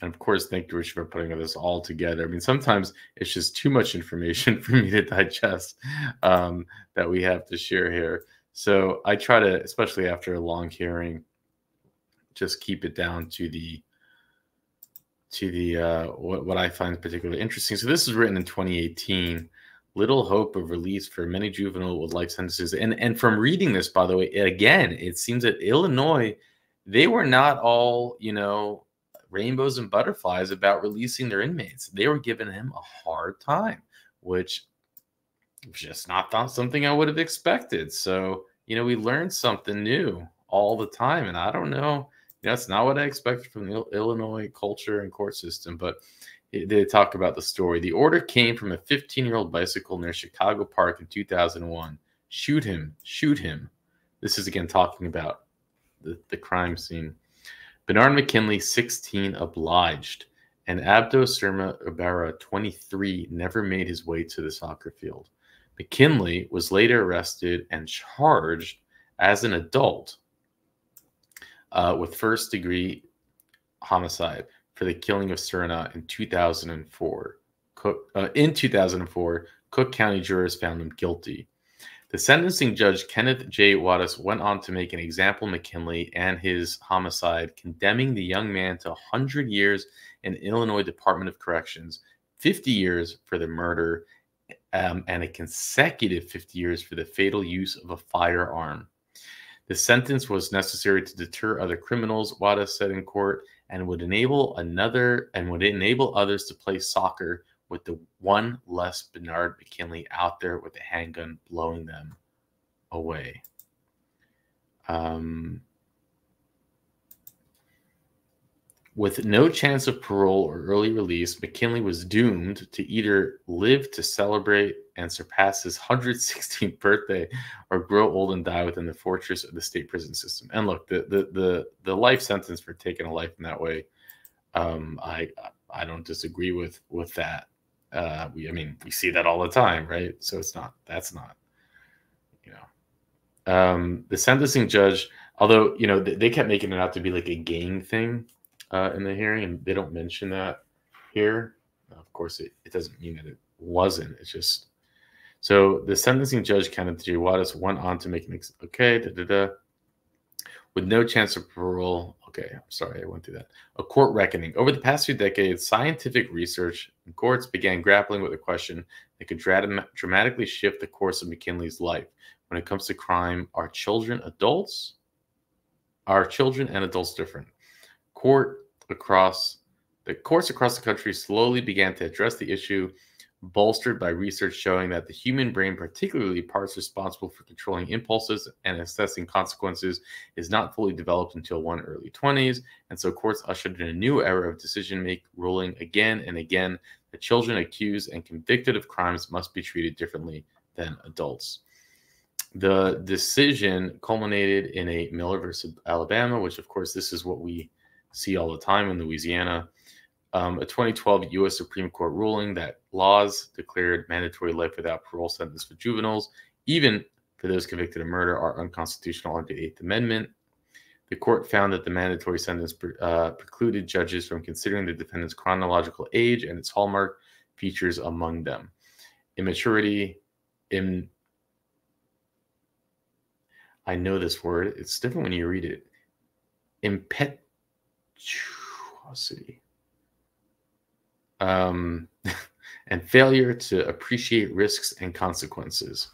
[SPEAKER 2] And of course, thank you, Richard, for putting this all together. I mean, sometimes it's just too much information for me to digest um, that we have to share here. So I try to, especially after a long hearing, just keep it down to the to the uh, what, what I find particularly interesting. So this is written in 2018. Little hope of release for many juvenile with life sentences. And and from reading this, by the way, again, it seems that Illinois they were not all, you know, rainbows and butterflies about releasing their inmates. They were giving him a hard time, which just not th- something I would have expected. So, you know, we learned something new all the time. And I don't know, that's not what I expected from the Illinois culture and court system, but they talk about the story. The order came from a 15 year old bicycle near Chicago Park in 2001. Shoot him, shoot him. This is again talking about the, the crime scene. Bernard McKinley, 16, obliged, and Abdo Serna Ibarra, 23, never made his way to the soccer field. McKinley was later arrested and charged as an adult uh, with first degree homicide for the killing of Serna in 2004. Cook, uh, in 2004, Cook County jurors found him guilty. The sentencing judge, Kenneth J. Wadas, went on to make an example of McKinley and his homicide, condemning the young man to 100 years in Illinois Department of Corrections, 50 years for the murder, um, and a consecutive 50 years for the fatal use of a firearm. The sentence was necessary to deter other criminals, Wadas said in court, and would enable another and would enable others to play soccer with the one less Bernard McKinley out there with a handgun blowing them away. Um, with no chance of parole or early release, McKinley was doomed to either live to celebrate and surpass his 116th birthday or grow old and die within the fortress of the state prison system. And look, the the the, the life sentence for taking a life in that way, um, I I don't disagree with with that. Uh, we I mean we see that all the time, right? So it's not that's not you know um, the sentencing judge, although you know they, they kept making it out to be like a gang thing uh, in the hearing, and they don't mention that here. Of course, it, it doesn't mean that it wasn't. It's just so the sentencing judge, Kenneth J. Wadas, went on to make an ex- okay, da, da, da, with no chance of parole. Okay, I'm sorry, I went through that. A court reckoning. Over the past few decades, scientific research and courts began grappling with a question that could dra- dramatically shift the course of McKinley's life. When it comes to crime, are children adults? Are children and adults different? Court across the courts across the country slowly began to address the issue bolstered by research showing that the human brain, particularly parts responsible for controlling impulses and assessing consequences, is not fully developed until one early 20s. And so courts ushered in a new era of decision making, ruling again and again that children accused and convicted of crimes must be treated differently than adults. The decision culminated in a Miller versus Alabama, which, of course, this is what we see all the time in Louisiana um, a 2012 U.S. Supreme Court ruling that laws declared mandatory life without parole sentence for juveniles, even for those convicted of murder, are unconstitutional under the Eighth Amendment. The court found that the mandatory sentence uh, precluded judges from considering the defendant's chronological age and its hallmark features among them immaturity, in I know this word. It's different when you read it. Impetuosity um, and failure to appreciate risks and consequences.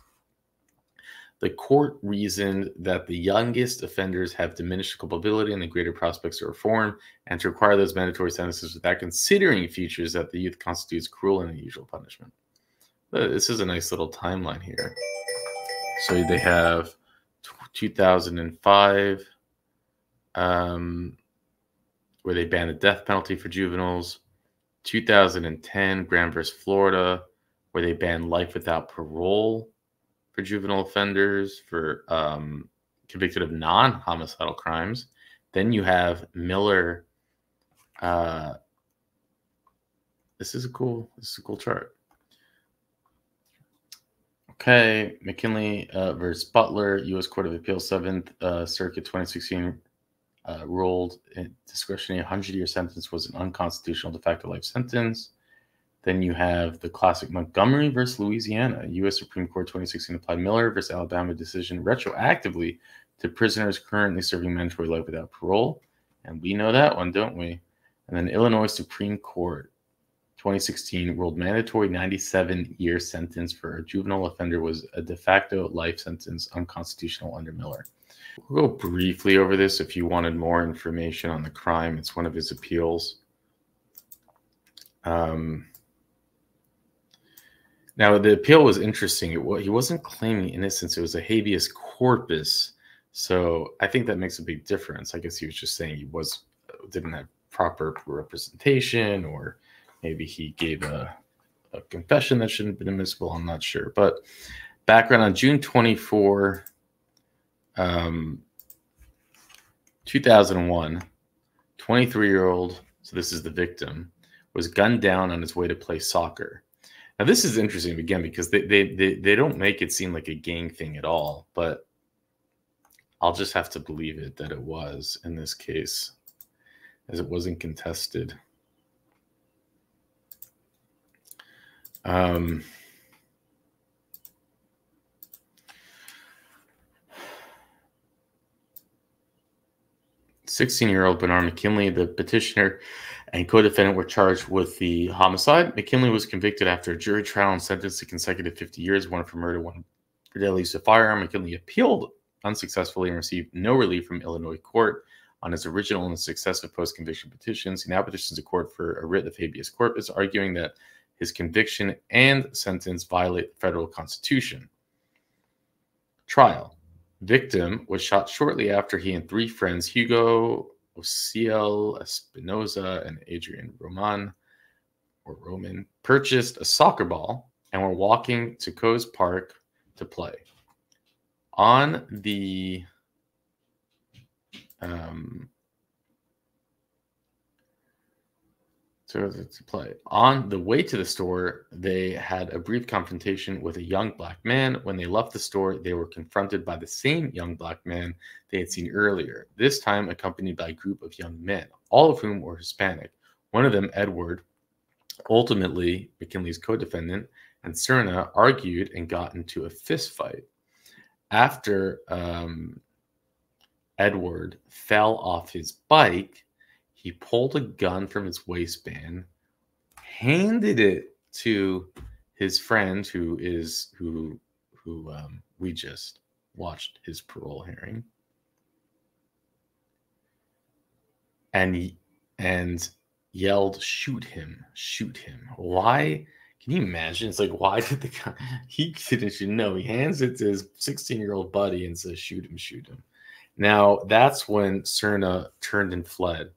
[SPEAKER 2] The court reasoned that the youngest offenders have diminished culpability and the greater prospects of reform, and to require those mandatory sentences without considering features that the youth constitutes cruel and unusual punishment. But this is a nice little timeline here. So they have 2005, um, where they banned the death penalty for juveniles. 2010 Graham versus Florida, where they banned life without parole for juvenile offenders for um, convicted of non-homicidal crimes. Then you have Miller. Uh, this is a cool. This is a cool chart. Okay, McKinley uh, versus Butler, U.S. Court of Appeals, Seventh uh, Circuit, 2016 uh, ruled discretionary 100 year sentence was an unconstitutional de facto life sentence. Then you have the classic Montgomery versus Louisiana. U.S. Supreme Court 2016 applied Miller versus Alabama decision retroactively to prisoners currently serving mandatory life without parole. And we know that one, don't we? And then Illinois Supreme Court 2016 ruled mandatory 97 year sentence for a juvenile offender was a de facto life sentence unconstitutional under Miller. We'll go briefly over this if you wanted more information on the crime. It's one of his appeals. Um, now, the appeal was interesting. It, he wasn't claiming innocence, it was a habeas corpus. So I think that makes a big difference. I guess he was just saying he was didn't have proper representation, or maybe he gave a, a confession that shouldn't have been admissible. I'm not sure. But background on June 24, um, 2001, 23 year old, so this is the victim, was gunned down on his way to play soccer. Now, this is interesting again because they, they, they, they don't make it seem like a gang thing at all, but I'll just have to believe it that it was in this case, as it wasn't contested. Um, Sixteen-year-old Bernard McKinley, the petitioner and co-defendant, were charged with the homicide. McKinley was convicted after a jury trial and sentenced to consecutive 50 years, one for murder, one for deadly use of firearm. McKinley appealed unsuccessfully and received no relief from Illinois court on his original and successive post-conviction petitions. He now petitions the court for a writ of habeas corpus, arguing that his conviction and sentence violate the federal constitution. Trial. Victim was shot shortly after he and three friends, Hugo Ociel Espinoza and Adrian Roman or Roman, purchased a soccer ball and were walking to Coes Park to play. On the um, to play on the way to the store, they had a brief confrontation with a young black man. When they left the store, they were confronted by the same young black man they had seen earlier. This time, accompanied by a group of young men, all of whom were Hispanic. One of them, Edward, ultimately McKinley's co-defendant, and Serna argued and got into a fist fight. After um, Edward fell off his bike, he pulled a gun from his waistband, handed it to his friend who is who who um, we just watched his parole hearing, and he, and yelled, "Shoot him! Shoot him!" Why? Can you imagine? It's like, why did the guy? He didn't shoot. No, he hands it to his 16 year old buddy and says, "Shoot him! Shoot him!" Now that's when Serna turned and fled.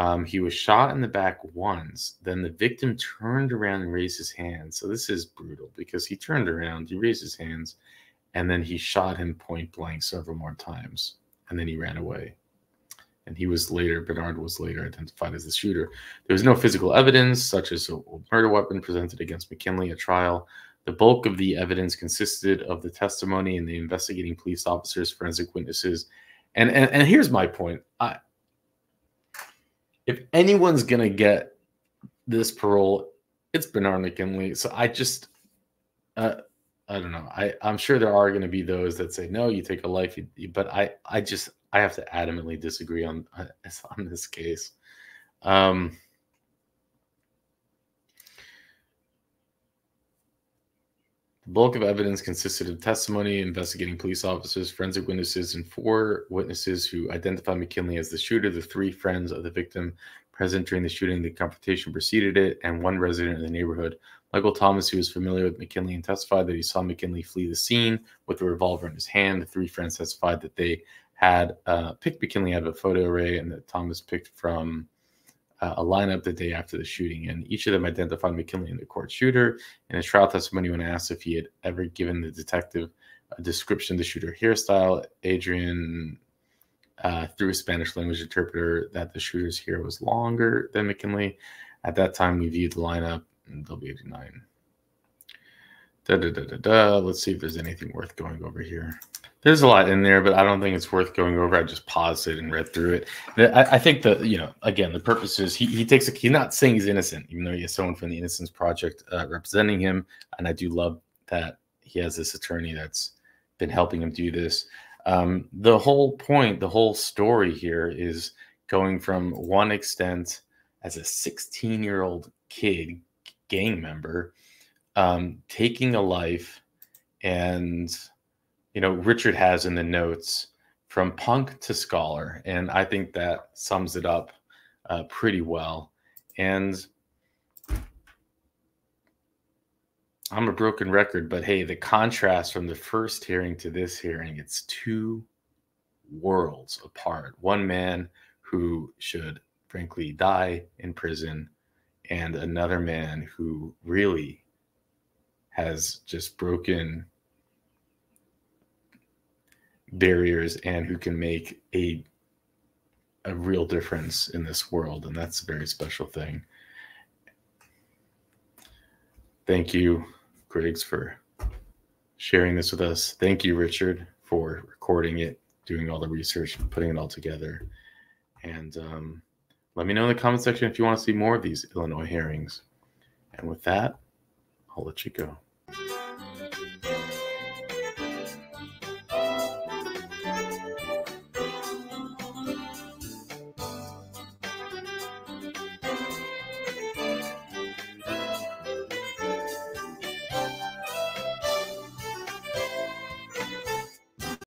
[SPEAKER 2] Um, he was shot in the back once. Then the victim turned around and raised his hands. So this is brutal because he turned around, he raised his hands, and then he shot him point blank several more times. And then he ran away. And he was later, Bernard was later identified as the shooter. There was no physical evidence, such as a murder weapon, presented against McKinley at trial. The bulk of the evidence consisted of the testimony and the investigating police officers, forensic witnesses. And, and, and here's my point. I, if anyone's gonna get this parole, it's Bernard McKinley. So I just, uh, I don't know. I I'm sure there are going to be those that say no, you take a life, you- you- but I I just I have to adamantly disagree on on this case. Um, Bulk of evidence consisted of testimony, investigating police officers, forensic witnesses, and four witnesses who identified McKinley as the shooter. The three friends of the victim present during the shooting, the confrontation preceded it, and one resident in the neighborhood. Michael Thomas, who was familiar with McKinley and testified that he saw McKinley flee the scene with a revolver in his hand. The three friends testified that they had uh, picked McKinley out of a photo array and that Thomas picked from uh, a lineup the day after the shooting, and each of them identified McKinley in the court shooter. In his trial testimony, when asked if he had ever given the detective a description of the shooter hairstyle, Adrian, uh, through a Spanish language interpreter, that the shooter's hair was longer than McKinley. At that time, we viewed the lineup in W89. Da, da, da, da, da. Let's see if there's anything worth going over here. There's a lot in there, but I don't think it's worth going over. I just paused it and read through it. I, I think the you know, again, the purpose is he, he takes a, he's not saying he's innocent, even though he has someone from the Innocence Project uh, representing him, and I do love that he has this attorney that's been helping him do this. Um, the whole point, the whole story here is going from one extent as a 16 year old kid, gang member, um, taking a life, and you know, Richard has in the notes from punk to scholar, and I think that sums it up uh, pretty well. And I'm a broken record, but hey, the contrast from the first hearing to this hearing, it's two worlds apart. One man who should frankly die in prison, and another man who really has just broken barriers and who can make a a real difference in this world. And that's a very special thing. Thank you griggs for sharing this with us. Thank you richard for recording it doing all the research putting it all together. And um, let me know in the comment section if you want to see more of these illinois hearings and with that i'll let you go